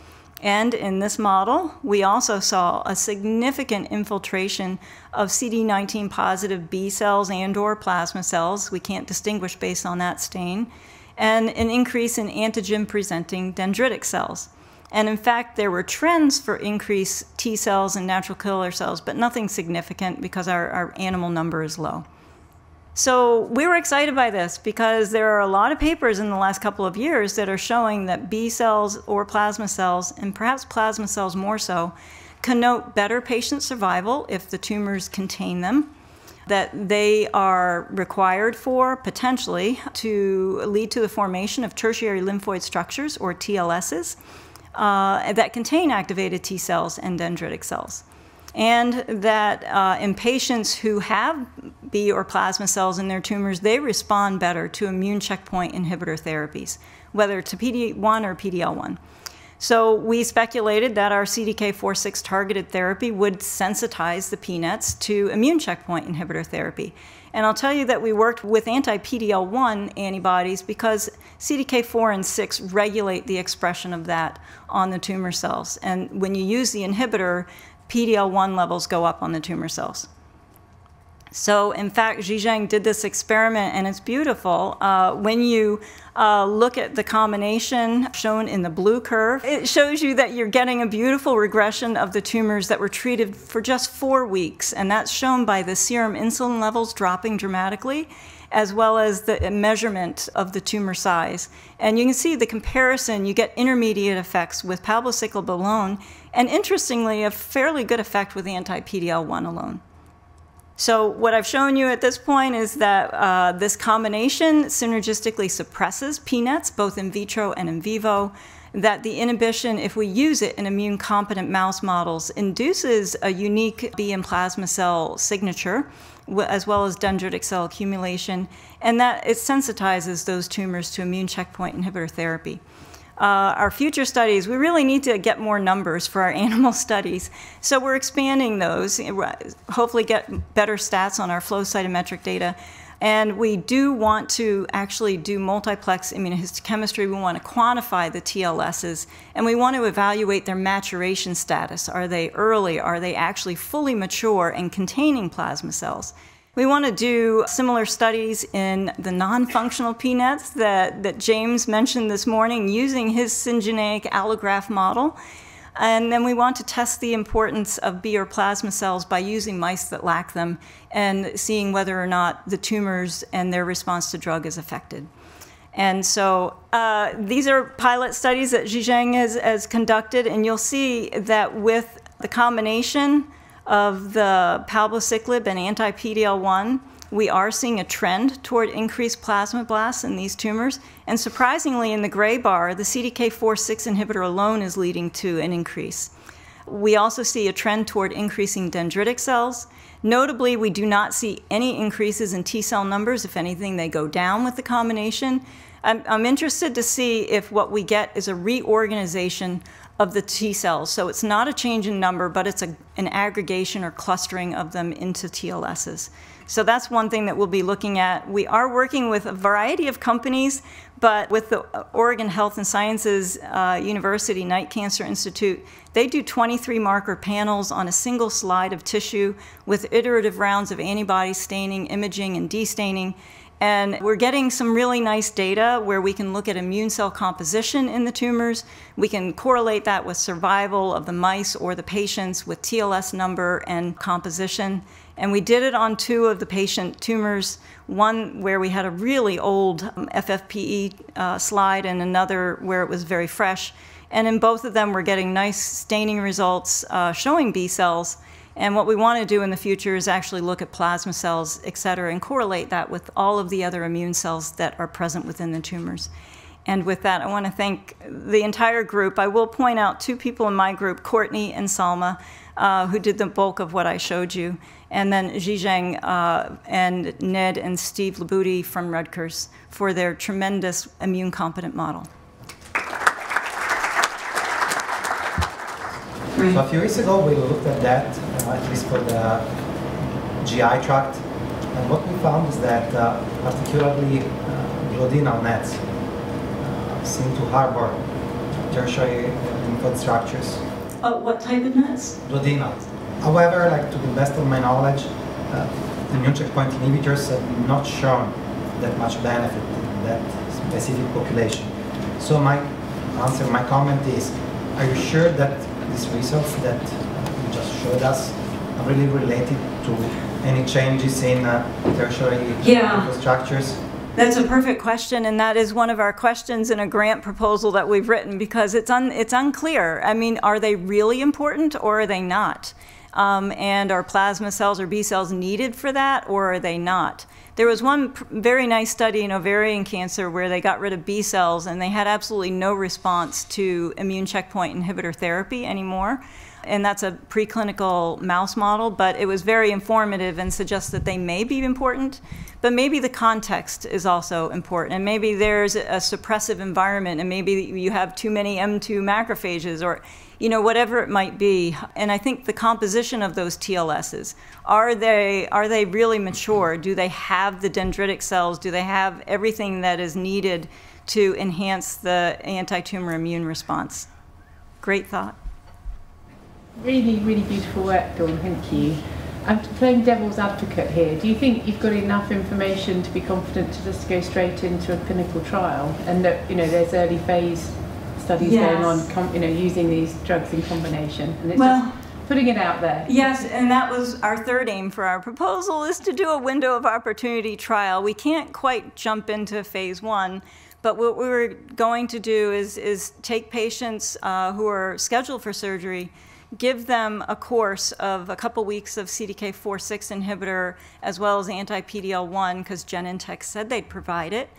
And in this model, we also saw a significant infiltration of CD19 positive B cells and or plasma cells. We can't distinguish based on that stain. And an increase in antigen presenting dendritic cells. And in fact, there were trends for increased T cells and natural killer cells, but nothing significant because our, our animal number is low. So we were excited by this because there are a lot of papers in the last couple of years that are showing that B cells or plasma cells, and perhaps plasma cells more so, connote better patient survival if the tumors contain them, that they are required for potentially to lead to the formation of tertiary lymphoid structures or TLSs uh, that contain activated T cells and dendritic cells and that uh, in patients who have B or plasma cells in their tumors, they respond better to immune checkpoint inhibitor therapies, whether to PD-1 or PD-L1. So we speculated that our CDK4/6 targeted therapy would sensitize the PNETs to immune checkpoint inhibitor therapy. And I'll tell you that we worked with anti-PD-L1 antibodies because CDK4 and 6 regulate the expression of that on the tumor cells. And when you use the inhibitor, PD-L1 levels go up on the tumor cells. So, in fact, Zhizheng did this experiment, and it's beautiful. Uh, when you uh, look at the combination shown in the blue curve, it shows you that you're getting a beautiful regression of the tumors that were treated for just four weeks, and that's shown by the serum insulin levels dropping dramatically, as well as the measurement of the tumor size. And you can see the comparison, you get intermediate effects with palbociclib alone, and interestingly, a fairly good effect with anti-PD-L1 alone. So what I've shown you at this point is that uh, this combination synergistically suppresses PNETs, both in vitro and in vivo, that the inhibition, if we use it in immune competent mouse models, induces a unique B and plasma cell signature, as well as dendritic cell accumulation, and that it sensitizes those tumors to immune checkpoint inhibitor therapy uh, our future studies, we really need to get more numbers for our [LAUGHS] animal studies. So we're expanding those, hopefully get better stats on our flow cytometric data. And we do want to actually do multiplex immunohistochemistry. We want to quantify the TLSs, and we want to evaluate their maturation status. Are they early? Are they actually fully mature and containing plasma cells? We want to do similar studies in the non-functional PNETs that, that James mentioned this morning using his syngeneic allograft model. And then we want to test the importance of B or plasma cells by using mice that lack them and seeing whether or not the tumors and their response to drug is affected. And so uh, these are pilot studies that Zhizheng has, has conducted, and you'll see that with the combination of the palbociclib and anti-PD-L1, we are seeing a trend toward increased plasmablasts in these tumors. And surprisingly, in the gray bar, the CDK4/6 inhibitor alone is leading to an increase. We also see a trend toward increasing dendritic cells. Notably, we do not see any increases in T cell numbers. If anything, they go down with the combination. I'm, I'm interested to see if what we get is a reorganization of the T cells. So it's not a change in number, but it's a, an aggregation or clustering of them into TLSs. So that's one thing that we'll be looking at. We are working with a variety of companies, but with the Oregon Health and Sciences uh, University Knight Cancer Institute, they do 23 marker panels on a single slide of tissue with iterative rounds of antibody staining, imaging, and destaining. And we're getting some really nice data where we can look at immune cell composition in the tumors. We can correlate that with survival of the mice or the patients with TLS number and composition. And we did it on two of the patient tumors, one where we had a really old um, FFPE uh, slide and another where it was very fresh. And in both of them, we're getting nice staining results uh, showing B cells and what we want to do in the future is actually look at plasma cells, et cetera, and correlate that with all of the other immune cells that are present within the tumors. And with that, I want to thank the entire group. I will point out two people in my group, Courtney and Salma, uh, who did the bulk of what I showed you, and then Zhizheng uh, and Ned and Steve Labuti from Rutgers for their tremendous immune competent model. So a few years ago, we looked at that, uh, at least for the GI tract, and what we found is that uh, particularly uh, duodenal nets uh, seem to harbor tertiary lymphoid structures. Uh, what type of nets? Duodenal. However, like to the best of my knowledge, uh, immune checkpoint inhibitors have not shown that much benefit in that specific population. So my answer, my comment is, are you sure that these results that you just showed us are really related to any changes in uh, tertiary Yeah. structures? That's a perfect question, and that is one of our questions in a grant proposal that we've written because it's un, it's unclear. I mean, are they really important or are they not? Um, and are plasma cells or B cells needed for that or are they not? There was one very nice study in ovarian cancer where they got rid of B cells and they had absolutely no response to immune checkpoint inhibitor therapy anymore. And that's a preclinical mouse model, but it was very informative and suggests that they may be important, but maybe the context is also important. And maybe there's a suppressive environment, and maybe you have too many M2 macrophages, or you know, whatever it might be. And I think the composition of those TLSs are they are they really mature? Do they have the dendritic cells? Do they have everything that is needed to enhance the anti-tumor immune response? Great thought. Really, really beautiful work, Dawn. Thank you. I'm playing devil's advocate here. Do you think you've got enough information to be confident to just go straight into a clinical trial, and that you know there's early phase studies Yes. going on, you know, using these drugs in combination, and it's Well- just putting it out there. Yes, and that was our third aim for our proposal is to do a window of opportunity trial. We can't quite jump into phase one, but what we were going to do is, is take patients uh, who are scheduled for surgery, give them a course of a couple weeks of CDK4/6 inhibitor as well as anti-PD-L1 because Genentech said they'd provide it.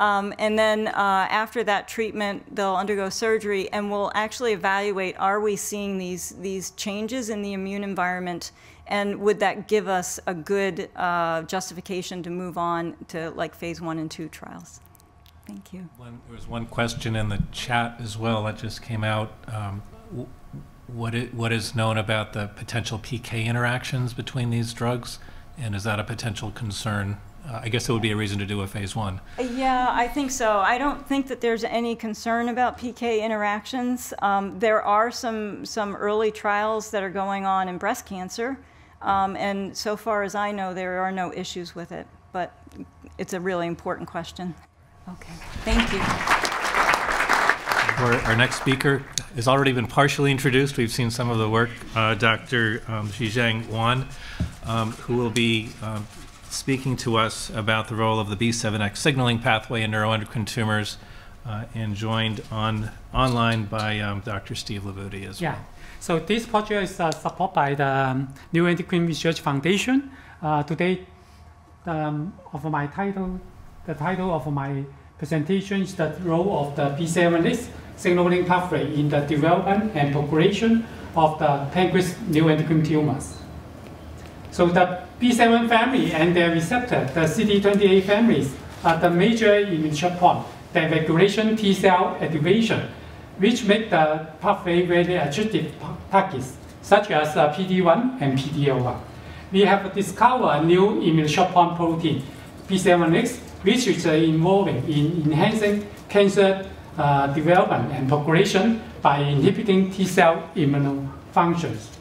Um, and then uh, after that treatment, they'll undergo surgery, and we'll actually evaluate: Are we seeing these these changes in the immune environment, and would that give us a good uh, justification to move on to like phase one and two trials? Thank you. One, there was one question in the chat as well that just came out. Um, what, i- what is known about the potential PK interactions between these drugs? And is that a potential concern? Uh, I guess it would be a reason to do a phase one. Yeah, I think so. I don't think that there's any concern about PK interactions. Um, there are some some early trials that are going on in breast cancer, um, and so far as I know, there are no issues with it. But it's a really important question. Okay, thank you. Our, our next speaker has already been partially introduced. We've seen some of the work. Uh, Dr. Um, Zhizheng Wan, um, who will be um, speaking to us about the role of the B7X signaling pathway in neuroendocrine tumors, uh, and joined on online by um, Dr. Steve Lavuti as Yeah. well. So this project is uh, supported by the um, Neuroendocrine Research Foundation. Uh, today, um, of my title, the title of my presentation is the role of the B7X signaling pathway in the development and progression of the pancreas neuroendocrine tumors. So the B7 family and their receptor, the CD28 families, are the major immune checkpoint that regulation T cell activation, which make the pathway very attractive targets, such as uh, PD1 and PD-L1. We have discovered a new immune checkpoint protein, B7X, which is uh, involving in enhancing cancer uh, development and progression by inhibiting T cell immunofunctions.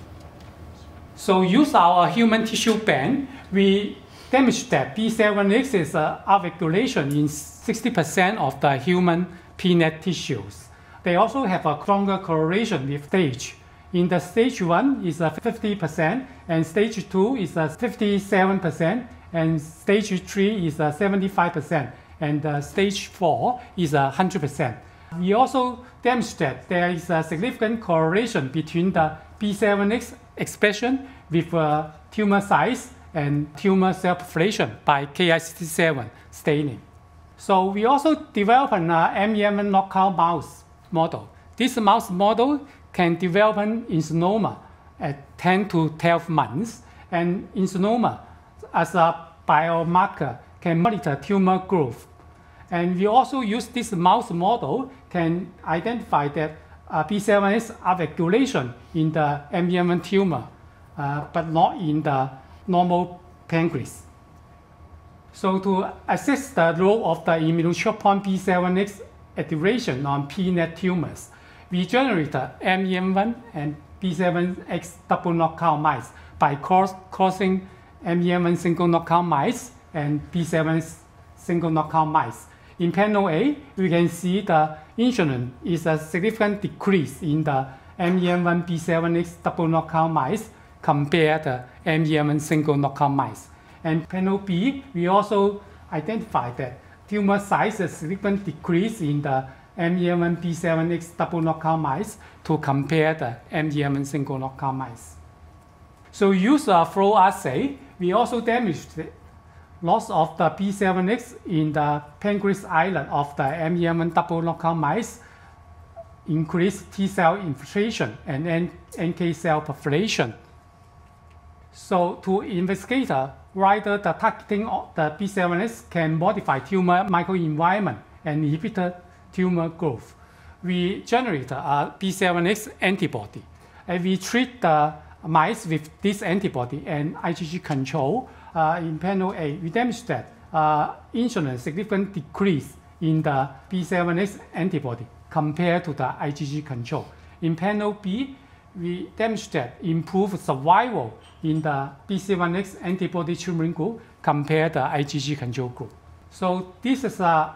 So use our human tissue bank, we demonstrate that B7X is uh, upregulation in 60% of the human peanut tissues. They also have a stronger correlation with stage. In the stage 1 is a 50%, and stage 2 is a 57%, and stage 3 is a 75%, and uh, stage 4 is a 100%. We also demonstrate there is a significant correlation between the B7X expression with uh, tumor size and tumor cell proliferation by Ki67 staining. So we also developed an uh, MEM knockout mouse model. This mouse model can develop an insuloma at 10 to 12 months, and insuloma as a biomarker can monitor tumor growth. And we also use this mouse model can identify that uh, B7 upregulation in the MEM tumor, uh, but not in the normal pancreas. So to assess the role of the immunocheckpoint B7X activation on PNET tumors, we generated MEM1 and B7X double knockout mice by cross crossing MEM1 single knockout mice and B7 single knockout mice. In panel A, we can see the insulin is a significant decrease in the MEM1 B7X double knockout mice compared to MEM1 single knockout mice. And panel B, we also identified that tumor size is significant decrease in the MEM1 B7X double knockout mice to compare the MEM1 single knockout mice. So use a flow assay, we also demonstrate loss of the B7X in the pancreas island of the MEM1 double knockout mice increased T cell infiltration and NK cell proliferation. So to investigate whether the targeting of the B7X can modify tumor microenvironment and inhibit tumor growth, we generate a B7X antibody. And we treat the mice with this antibody and IgG control uh, in panel A, we demonstrate uh, insulin significant decrease in the B7X antibody compared to the IgG control. In panel B, we demonstrate improved survival in the B7X antibody treatment group compared to the IgG control group. So this is a,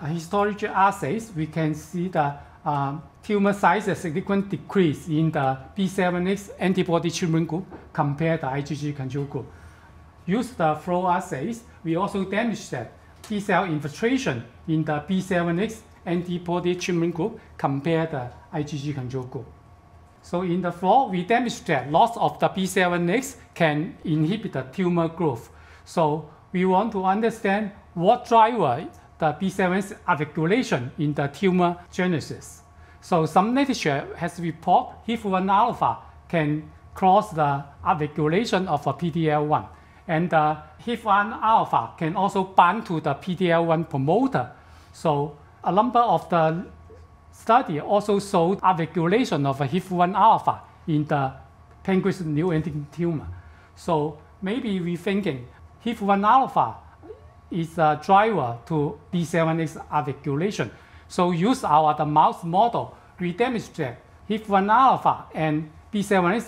a histology assays. We can see the um, tumor size a significant decrease in the B7X antibody treatment group compared to the IgG control group. Use the flow assays, we also demonstrate that T cell infiltration in the B7X antibody treatment group compared to the IgG control group. So in the flow, we demonstrate that loss of the B7X can inhibit the tumor growth. So we want to understand what driver the B seven X upregulation in the tumor genesis. So some literature has report HIF1 alpha can cause the upregulation of a PD-L1. And uh, the HIF1 alpha can also bind to the PD-L1 promoter. So a number of the study also showed upregulation of a HIF1 alpha in the pancreas neuroendocrine tumor. So maybe we're thinking HIF1 alpha is a driver to B7X upregulation. So use our the mouse model, we demonstrate HIF1 alpha and B7X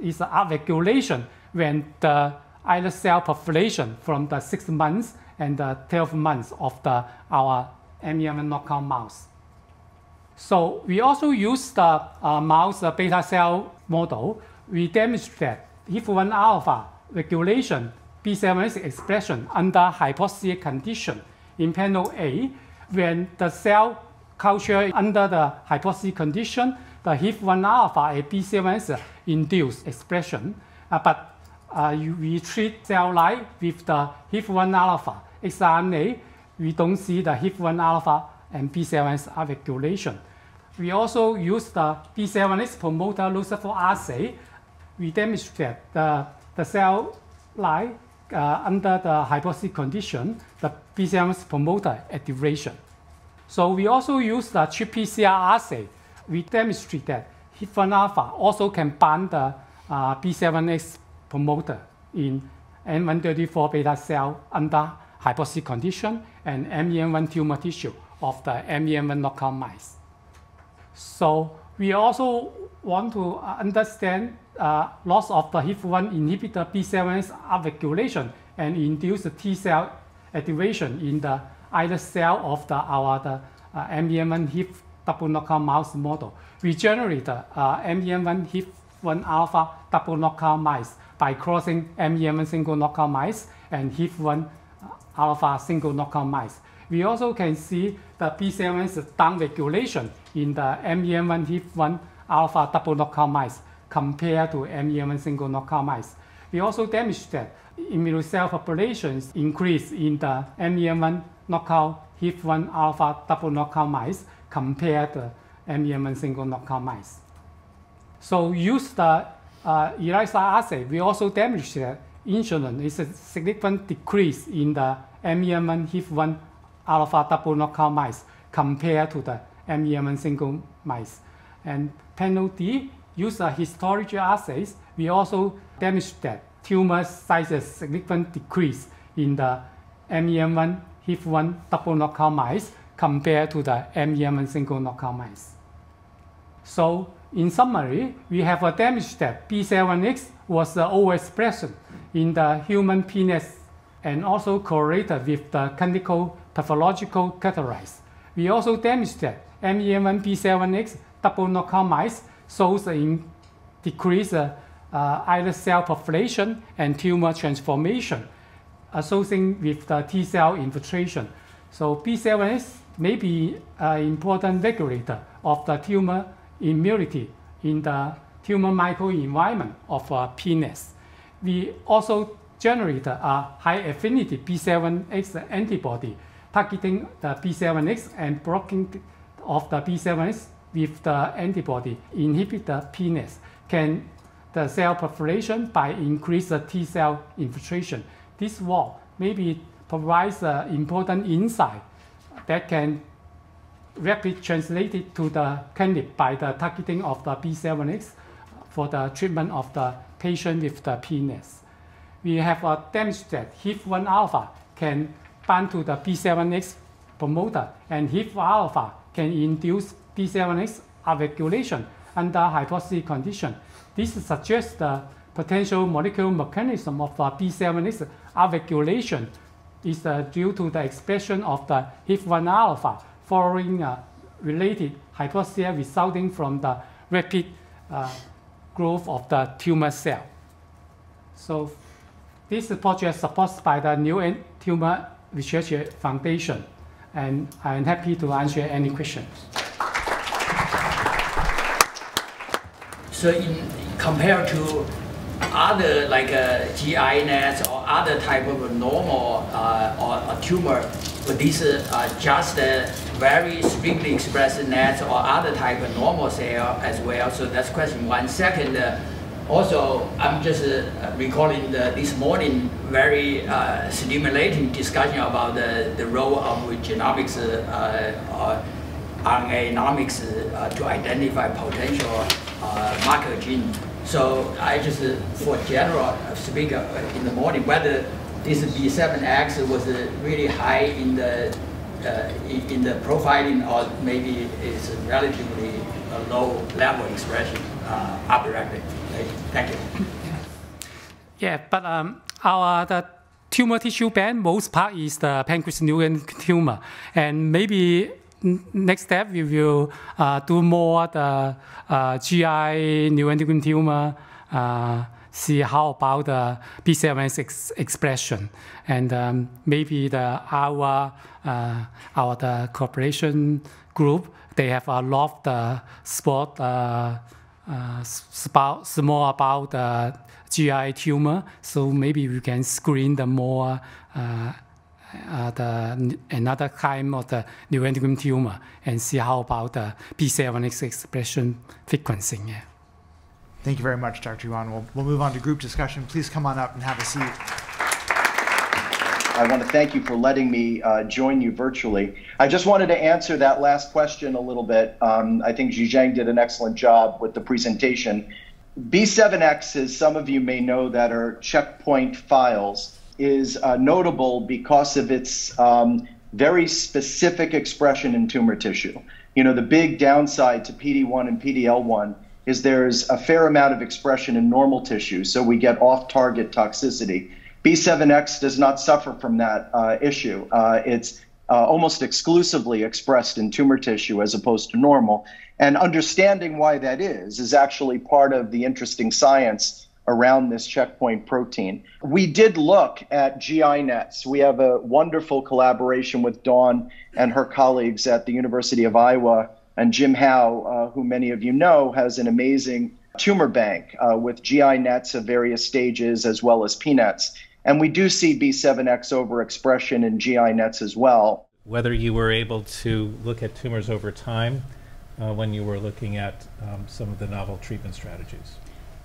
is upregulation when the islet cell population from the six months and the 12 months of the, our MEM knockout mouse. So we also use the uh, mouse beta cell model. We demonstrate HIF1 alpha regulation B7 expression under hypoxia condition in panel A. When the cell culture under the hypoxia condition, the HIF1 alpha and B7 induce expression. Uh, but uh, we treat cell line with the HIF1 alpha xRNA, we don't see the HIF1 alpha and B7 regulation. We also use the B7X promoter lucifer assay. We demonstrate the, the cell line uh, under the hypoxic condition, the B7X promoter activation. So we also use the qPCR assay. We demonstrate that HIF1 alpha also can bind the uh, B7X promoter in N134 beta cell under hypoxic condition and MEM1 tumor tissue of the MEM1 knockout mice. So we also want to understand uh, loss of the HIF1 inhibitor B7's upregulation and induce the T cell activation in the islet cell of the, our the, uh, MEM1 HIF double knockout mouse model. We generate uh, MEM1 HIF1 alpha double knockout mice by crossing MEM1 single knockout mice and HIF1 uh, alpha single knockout mice. We also can see the B7's downregulation in the MEM1 HIF1 alpha double knockout mice compared to MEM1 single knockout mice. We also demonstrate immune cell populations increase in the MEM1 knockout HIF1 alpha double knockout mice compared to MEM1 single knockout mice. So use the uh, ELISA assay, we also demonstrate insulin is a significant decrease in the MEM1 HIF1 alpha double knockout mice compared to the MEM1 single mice. And panel D use a histology assays. We also demonstrate tumor sizes significant decrease in the MEM1 HIF1 double knockout mice compared to the MEM1 single knockout mice. So in summary, we have a demonstrated B7X was overexpression in the human penis and also correlated with the clinical pathological characteristics. We also demonstrate MEM1B7X double knockout mice shows in decrease uh, uh, islet cell population and tumor transformation associating with the T cell infiltration. So B7X may be an important regulator of the tumor immunity in the tumor microenvironment of uh, penis. We also generate a high affinity B7X antibody targeting the B7X and blocking of the B7X with the antibody inhibit the penis can the cell proliferation by increase the T cell infiltration. This work maybe provides an important insight that can rapidly translated to the candidate by the targeting of the B7X for the treatment of the patient with the PNETs. We have uh, demonstrated HIF1 alpha can bind to the B7X promoter, and HIF alpha can induce B7X upregulation under hypoxic condition. This suggests the potential molecular mechanism of uh, B7X upregulation is uh, due to the expression of the HIF1 alpha following uh, related hypoxia resulting from the rapid uh, growth of the tumor cell. So this project is supported by the New Tumor Research Foundation, and I'm happy to answer any questions. So in compared to other like uh, GI NETs or other type of normal uh, or, or tumor, but these uh, just uh, very strictly expressed NETs or other type of normal cell as well. So that's question one. Second, uh, also I'm just uh, recalling the, this morning very uh, stimulating discussion about the, the role of genomics or RNA-omics to identify potential marker gene. So I just, uh, for general speaker uh, in the morning, whether this B7X was uh, really high in the in the profiling or maybe it's relatively a low level expression uh, upregulated. Thank you. Yeah, but um, our the tumor tissue band most part is the pancreas neuron tumor, and maybe next step, we will uh, do more the uh, GI neuroendocrine tumor, uh, see how about the B7 ex expression, and um, maybe the our uh, our the cooperation group they have a lot of the sport uh, uh, small about the GI tumor, so maybe we can screen the more uh, the another kind of the neuroendocrine tumor and see how about the B7X expression frequency. Yeah. Thank you very much, Dr. Yuan. We'll, we'll move on to group discussion. Please come on up and have a seat. I want to thank you for letting me uh, join you virtually. I just wanted to answer that last question a little bit. Um, I think Zhizheng did an excellent job with the presentation. B7X, as some of you may know, that are checkpoint files is uh, notable because of its um, very specific expression in tumor tissue. You know, the big downside to PD1 and PDL1 is there's a fair amount of expression in normal tissue, so we get off target toxicity. B7X does not suffer from that uh, issue. Uh, it's uh, almost exclusively expressed in tumor tissue as opposed to normal. And understanding why that is is actually part of the interesting science around this checkpoint protein. We did look at GI nets. We have a wonderful collaboration with Dawn and her colleagues at the University of Iowa, and Jim Howe, uh, who many of you know, has an amazing tumor bank uh, with GI nets of various stages as well as PNETs. And we do see B7X overexpression in GI nets as well. Whether you were able to look at tumors over time uh, when you were looking at um, some of the novel treatment strategies.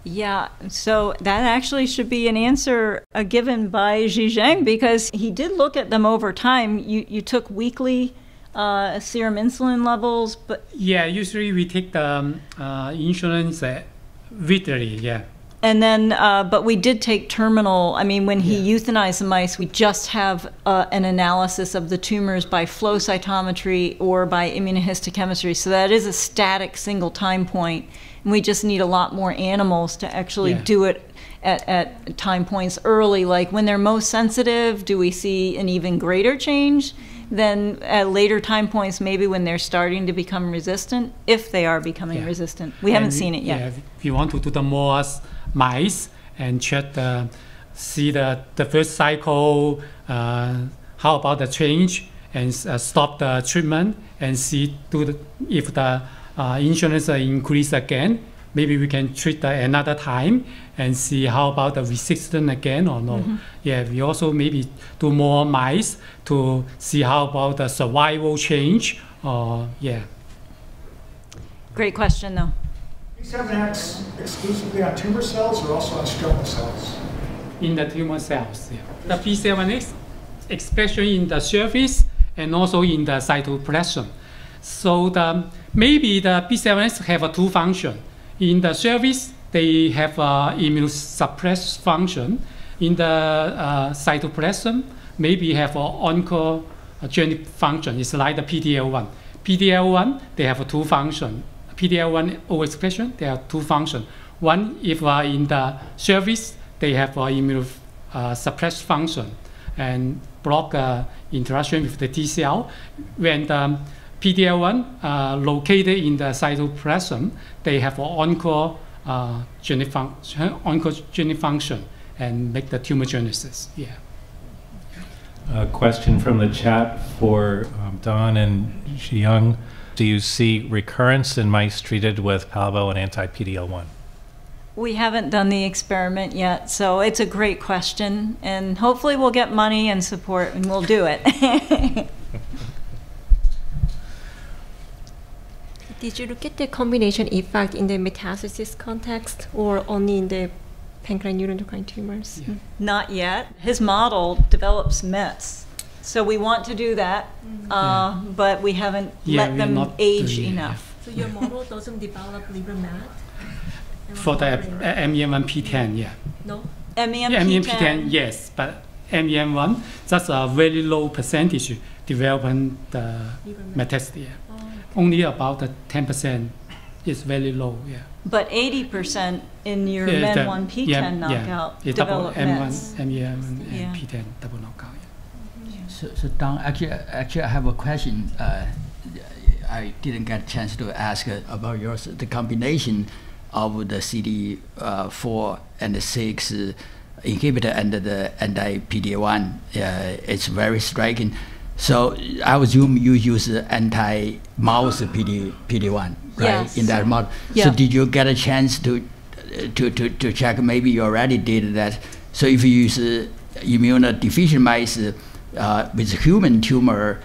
Yeah, so that actually should be an answer uh, given by Zhizheng because he did look at them over time. You, you took weekly uh, serum insulin levels, but. Yeah, usually we take the um, uh, insulin uh, weekly, yeah. And then, uh, but we did take terminal. I mean, when he yeah. euthanized the mice, we just have uh, an analysis of the tumors by flow cytometry or by immunohistochemistry. So that is a static single time point and we just need a lot more animals to actually yeah. do it at, at time points early. Like when they're most sensitive, do we see an even greater change? Then at later time points, maybe when they're starting to become resistant, if they are becoming Yeah. resistant. We haven't And seen it yet. Yeah, you want to do the more mice and check the, see the, the first cycle, uh, how about the change, and uh, stop the treatment and see do the, if the uh, insurance increase again. Maybe we can treat the another time and see how about the resistance again or no. Mhm. Yeah, we also maybe do more mice to see how about the survival change or yeah. Great question, though. B7 acts exclusively on tumor cells or also on stromal cells? in the tumor cells. Yeah. The B7X expression in the surface and also in the cytoplasm. So the, maybe the B7X have a two function. In the service, they have a immunosuppress function. In the uh, cytoplasm, maybe have an oncogenic function. It's like the PDL1. PDL1, they have two function. PDL1 overexpression, they have two function. One, if uh, in the service, they have a immunosuppress function and block uh, interaction with the T cell. When the PDL1 uh, located in the cytoplasm, they have an onco uh, genic function, oncogenic function and make the tumor genesis. Yeah. A question from the chat for um, Don and Xiang. Do you see recurrence in mice treated with palbo and anti-PD-L1? We haven't done the experiment yet, so it's a great question, and hopefully we'll get money and support, and we'll do it. [LAUGHS] Did you look at the combination effect in the metastasis context or only in the pancreatic neuroendocrine tumors? Not yet. His model develops METs, so we want to do that, uh, but we haven't Yeah, let them not age doing it, enough. So your model doesn't develop liver mat? For the uh, MEM1P10, yeah. No? MEMP10. Yeah, MEMP10, yes, but MEM1, that's a very low percentage developing the metastasis. Yeah. Only about the 10% is very low, yeah. But 80% in your yeah, MEN1P10 yeah, knockout yeah, double develop M1, METs. MEM and Yeah. P10 double knockout. So, so Don, actually, actually, I have a question. Uh, I didn't get a chance to ask uh, about yours. The combination of the CD4 and the 6 uh, inhibitor and the anti-PD-1 uh, is very striking. So I assume you use anti-mouse PD, PD-1, right? Yes. In that model. Yeah. So did you get a chance to, to, to, to check, maybe you already did that. So if you use uh, immunodeficient mice uh, with human tumor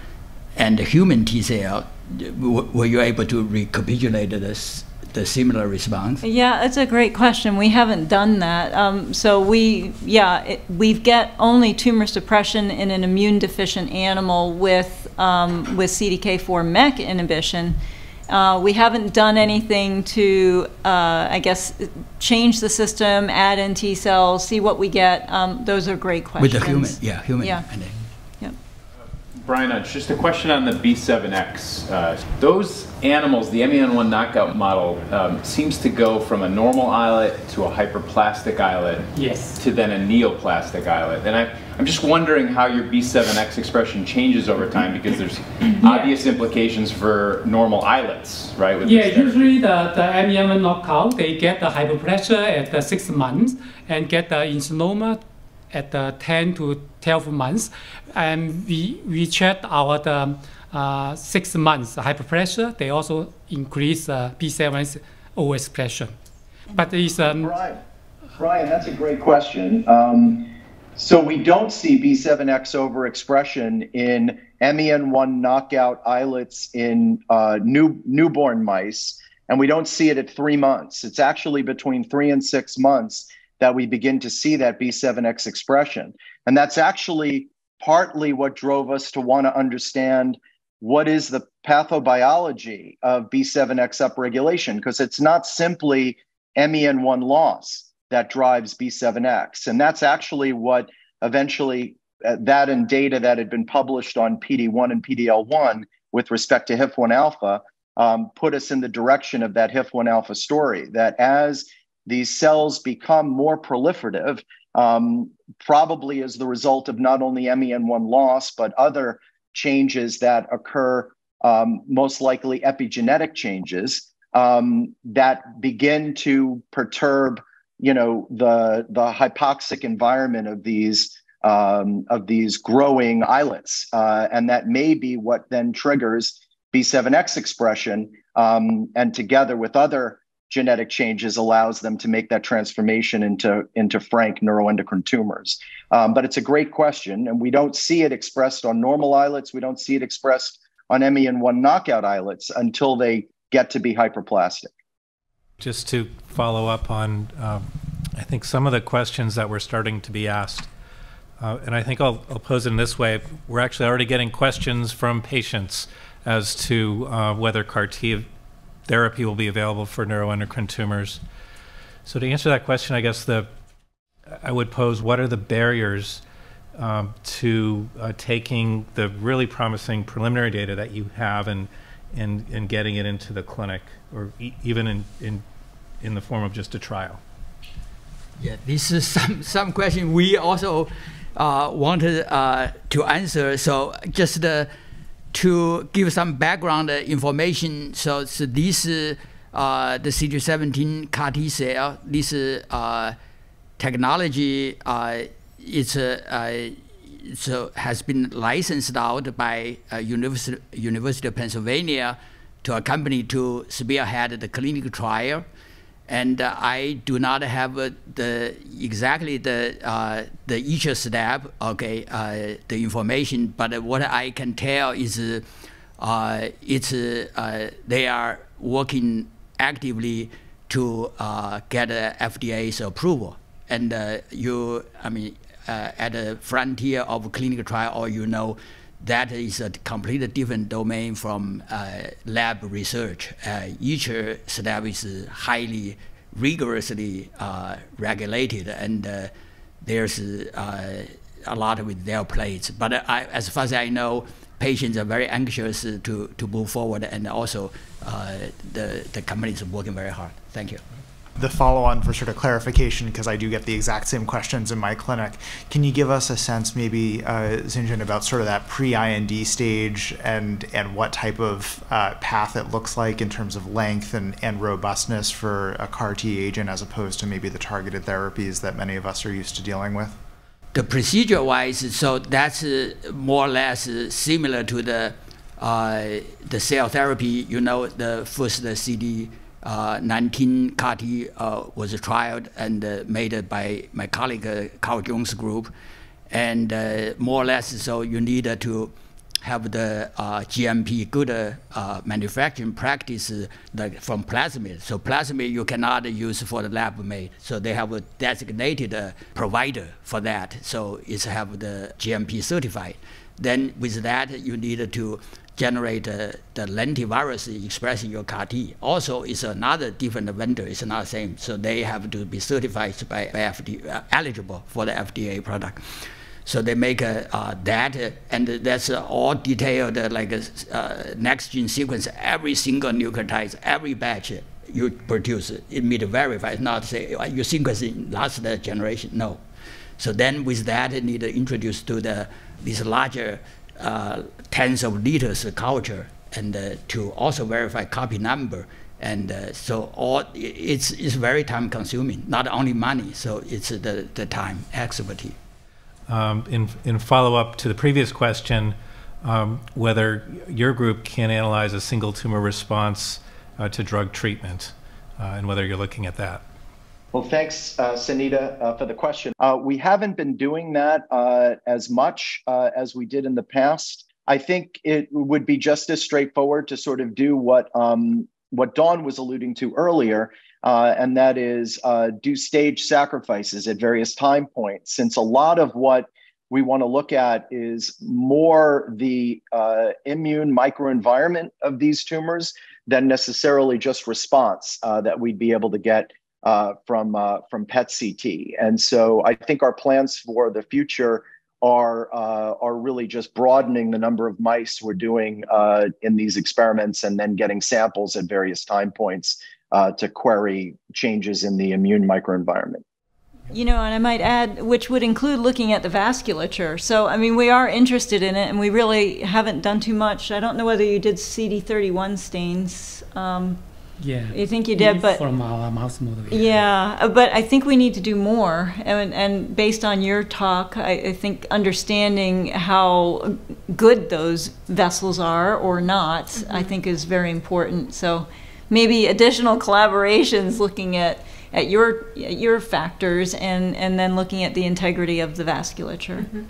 and human T cell, w- were you able to recapitulate this, the similar response? Yeah, it's a great question. We haven't done that. Um, so we, yeah, it, we get only tumor suppression in an immune deficient animal with um, with CDK4 MEK inhibition. Uh, we haven't done anything to, uh, I guess, change the system, add in T cells, see what we get. Um, those are great questions. With the human, yeah, human. Yeah. Brian, uh, just a question on the B7X. Uh, those animals, the MEN1 knockout model, um, seems to go from a normal islet to a hyperplastic islet Yes. to then a neoplastic islet. And I, I'm just wondering how your B7X expression changes over time because there's obvious implications for normal islets, right? Yeah, usually the, the MEM knockout, they get the hyperpressure at the six months and get the insulinoma at the 10 to 12 months. And we, we checked our the, uh, six months hyperpressure, they also increase uh, B7's overexpression. But it's um, Brian, Brian, that's a great question. Um, so we don't see B7X overexpression in MEN1 knockout islets in uh, new, newborn mice, and we don't see it at three months. It's actually between three and six months that we begin to see that B7X expression. And that's actually partly what drove us to want to understand what is the pathobiology of B7X upregulation, because it's not simply MEN1 loss that drives B7X. And that's actually what eventually uh, that and data that had been published on PD1 and PDL1 with respect to HIF1 alpha um, put us in the direction of that HIF1 alpha story. That as these cells become more proliferative, um, probably as the result of not only MEN1 loss, but other changes that occur, um, most likely epigenetic changes um, that begin to perturb, you know, the the hypoxic environment of these um, of these growing islets, uh, and that may be what then triggers B7X expression, um, and together with other genetic changes allows them to make that transformation into, into frank neuroendocrine tumors. Um, but it's a great question, and we don't see it expressed on normal islets. We don't see it expressed on MEN1 knockout islets until they get to be hyperplastic. Just to follow up on, um, I think some of the questions that were starting to be asked, uh, and I think I'll, I'll, pose it in this way. We're actually already getting questions from patients as to uh, whether CAR T therapy will be available for neuroendocrine tumors. So to answer that question, I guess the I would pose what are the barriers um, to uh, taking the really promising preliminary data that you have and and, and getting it into the clinic or e even in, in in the form of just a trial? Yeah, this is [LAUGHS] some some question we also uh, wanted uh, to answer. So just uh, to give some background information, so, so this uh, the CD17 CAR T cell, this uh, technology uh, is uh, so has been licensed out by uh, University, University of Pennsylvania to a company to spearhead the clinical trial and uh, I do not have uh, the exactly the uh, the each step okay uh, the information, but what I can tell is uh, it's uh, they are working actively to get FDA's approval, and you I mean at the frontier of clinical trial, or you know that is a completely different domain from uh, lab research. Uh, each step is highly rigorously uh, regulated, and uh, there's uh, a lot with their plates. But I, as far as I know, patients are very anxious to, to move forward, and also uh, the, the company is working very hard. Thank you the follow on for sort of clarification, because I do get the exact same questions in my clinic. Can you give us a sense, maybe, uh, about sort of that pre IND stage and, and what type of uh, path it looks like in terms of length and, and robustness for a CAR T agent as opposed to maybe the targeted therapies that many of us are used to dealing with? The procedure wise, so that's uh, more or less similar to the, uh, the cell therapy, you know, the first the CD uh, 19 CAR T uh, was trialed and uh, made by my colleague uh, Carl Jones group. And uh, more or less, so you need to have the uh, GMP good manufacturing practice from plasmid. So plasmid you cannot use for the lab made. So they have a designated provider for that. So it's have the GMP certified. Then with that, you need to generate uh, the lentivirus expressing your CAR T. Also, it's another different vendor. It's not the same. So they have to be certified by, by FDA, uh, eligible for the FDA product. So they make uh, uh that, uh, and that's uh, all detailed like a next gene sequence, every single nucleotide, every batch you produce, it meet verify, It's not say you sequence in last generation. No. So then with that, it need to introduce to the this larger uh, tens of liters of culture and uh, to also verify copy number. And uh, so all it's, it's very time consuming, not only money, so it's the, the time, expertise. Um, in, in follow up to the previous question, um, whether your group can analyze a single tumor response uh, to drug treatment uh, and whether you're looking at that. Well, thanks, uh, Sanita, uh, for the question. Uh, we haven't been doing that uh, as much uh, as we did in the past. I think it would be just as straightforward to sort of do what um, what Dawn was alluding to earlier, uh, and that is do stage sacrifices at various time points. Since a lot of what we want to look at is more the immune microenvironment of these tumors than necessarily just response that we'd be able to get uh, from uh, from PET CT. And so I think our plans for the future are uh, are really just broadening the number of mice we're doing uh, in these experiments, and then getting samples at various time points uh, to query changes in the immune microenvironment. You know, and I might add, which would include looking at the vasculature. So, I mean, we are interested in it, and we really haven't done too much. I don't know whether you did CD31 stains. Um, Yeah. I think you did, but from our mouse model. yeah, uh, but I think we need to do more. And, and based on your talk, I, I think understanding how good those vessels are or not, I think is very important. So maybe additional collaborations looking at, at your your factors and, and then looking at the integrity of the vasculature.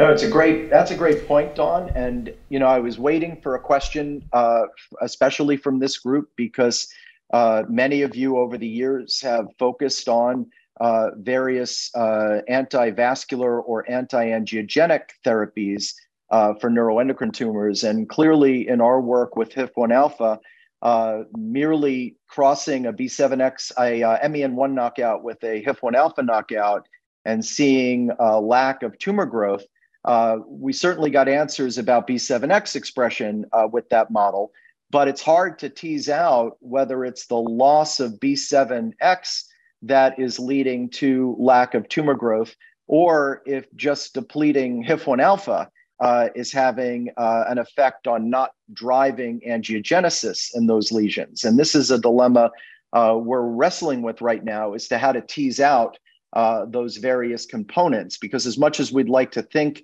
No, it's a great. That's a great point, Don. And you know, I was waiting for a question, uh, especially from this group, because uh, many of you over the years have focused on uh, various uh, anti-vascular or anti-angiogenic therapies uh, for neuroendocrine tumors. And clearly, in our work with HIF1 alpha, uh, merely crossing a B7X, a uh, MEN1 knockout with a HIF1 alpha knockout, and seeing a lack of tumor growth. Uh, we certainly got answers about B7X expression uh, with that model, but it's hard to tease out whether it's the loss of B7X that is leading to lack of tumor growth or if just depleting HIF1 alpha uh, is having uh, an effect on not driving angiogenesis in those lesions. And this is a dilemma uh, we're wrestling with right now as to how to tease out uh, those various components. Because as much as we'd like to think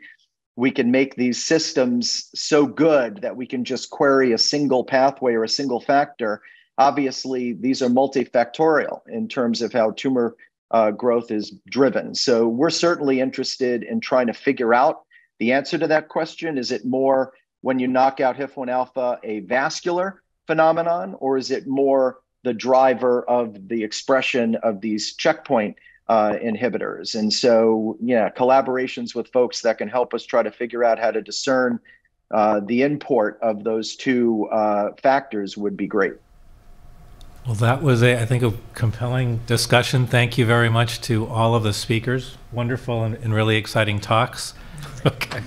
we can make these systems so good that we can just query a single pathway or a single factor, obviously these are multifactorial in terms of how tumor uh, growth is driven. So we're certainly interested in trying to figure out the answer to that question. Is it more when you knock out HIF1 alpha a vascular phenomenon, or is it more the driver of the expression of these checkpoint uh, inhibitors. And so, yeah, collaborations with folks that can help us try to figure out how to discern uh, the import of those two uh, factors would be great. Well, that was, a, I think, a compelling discussion. Thank you very much to all of the speakers. Wonderful and, and really exciting talks. [LAUGHS] Okay.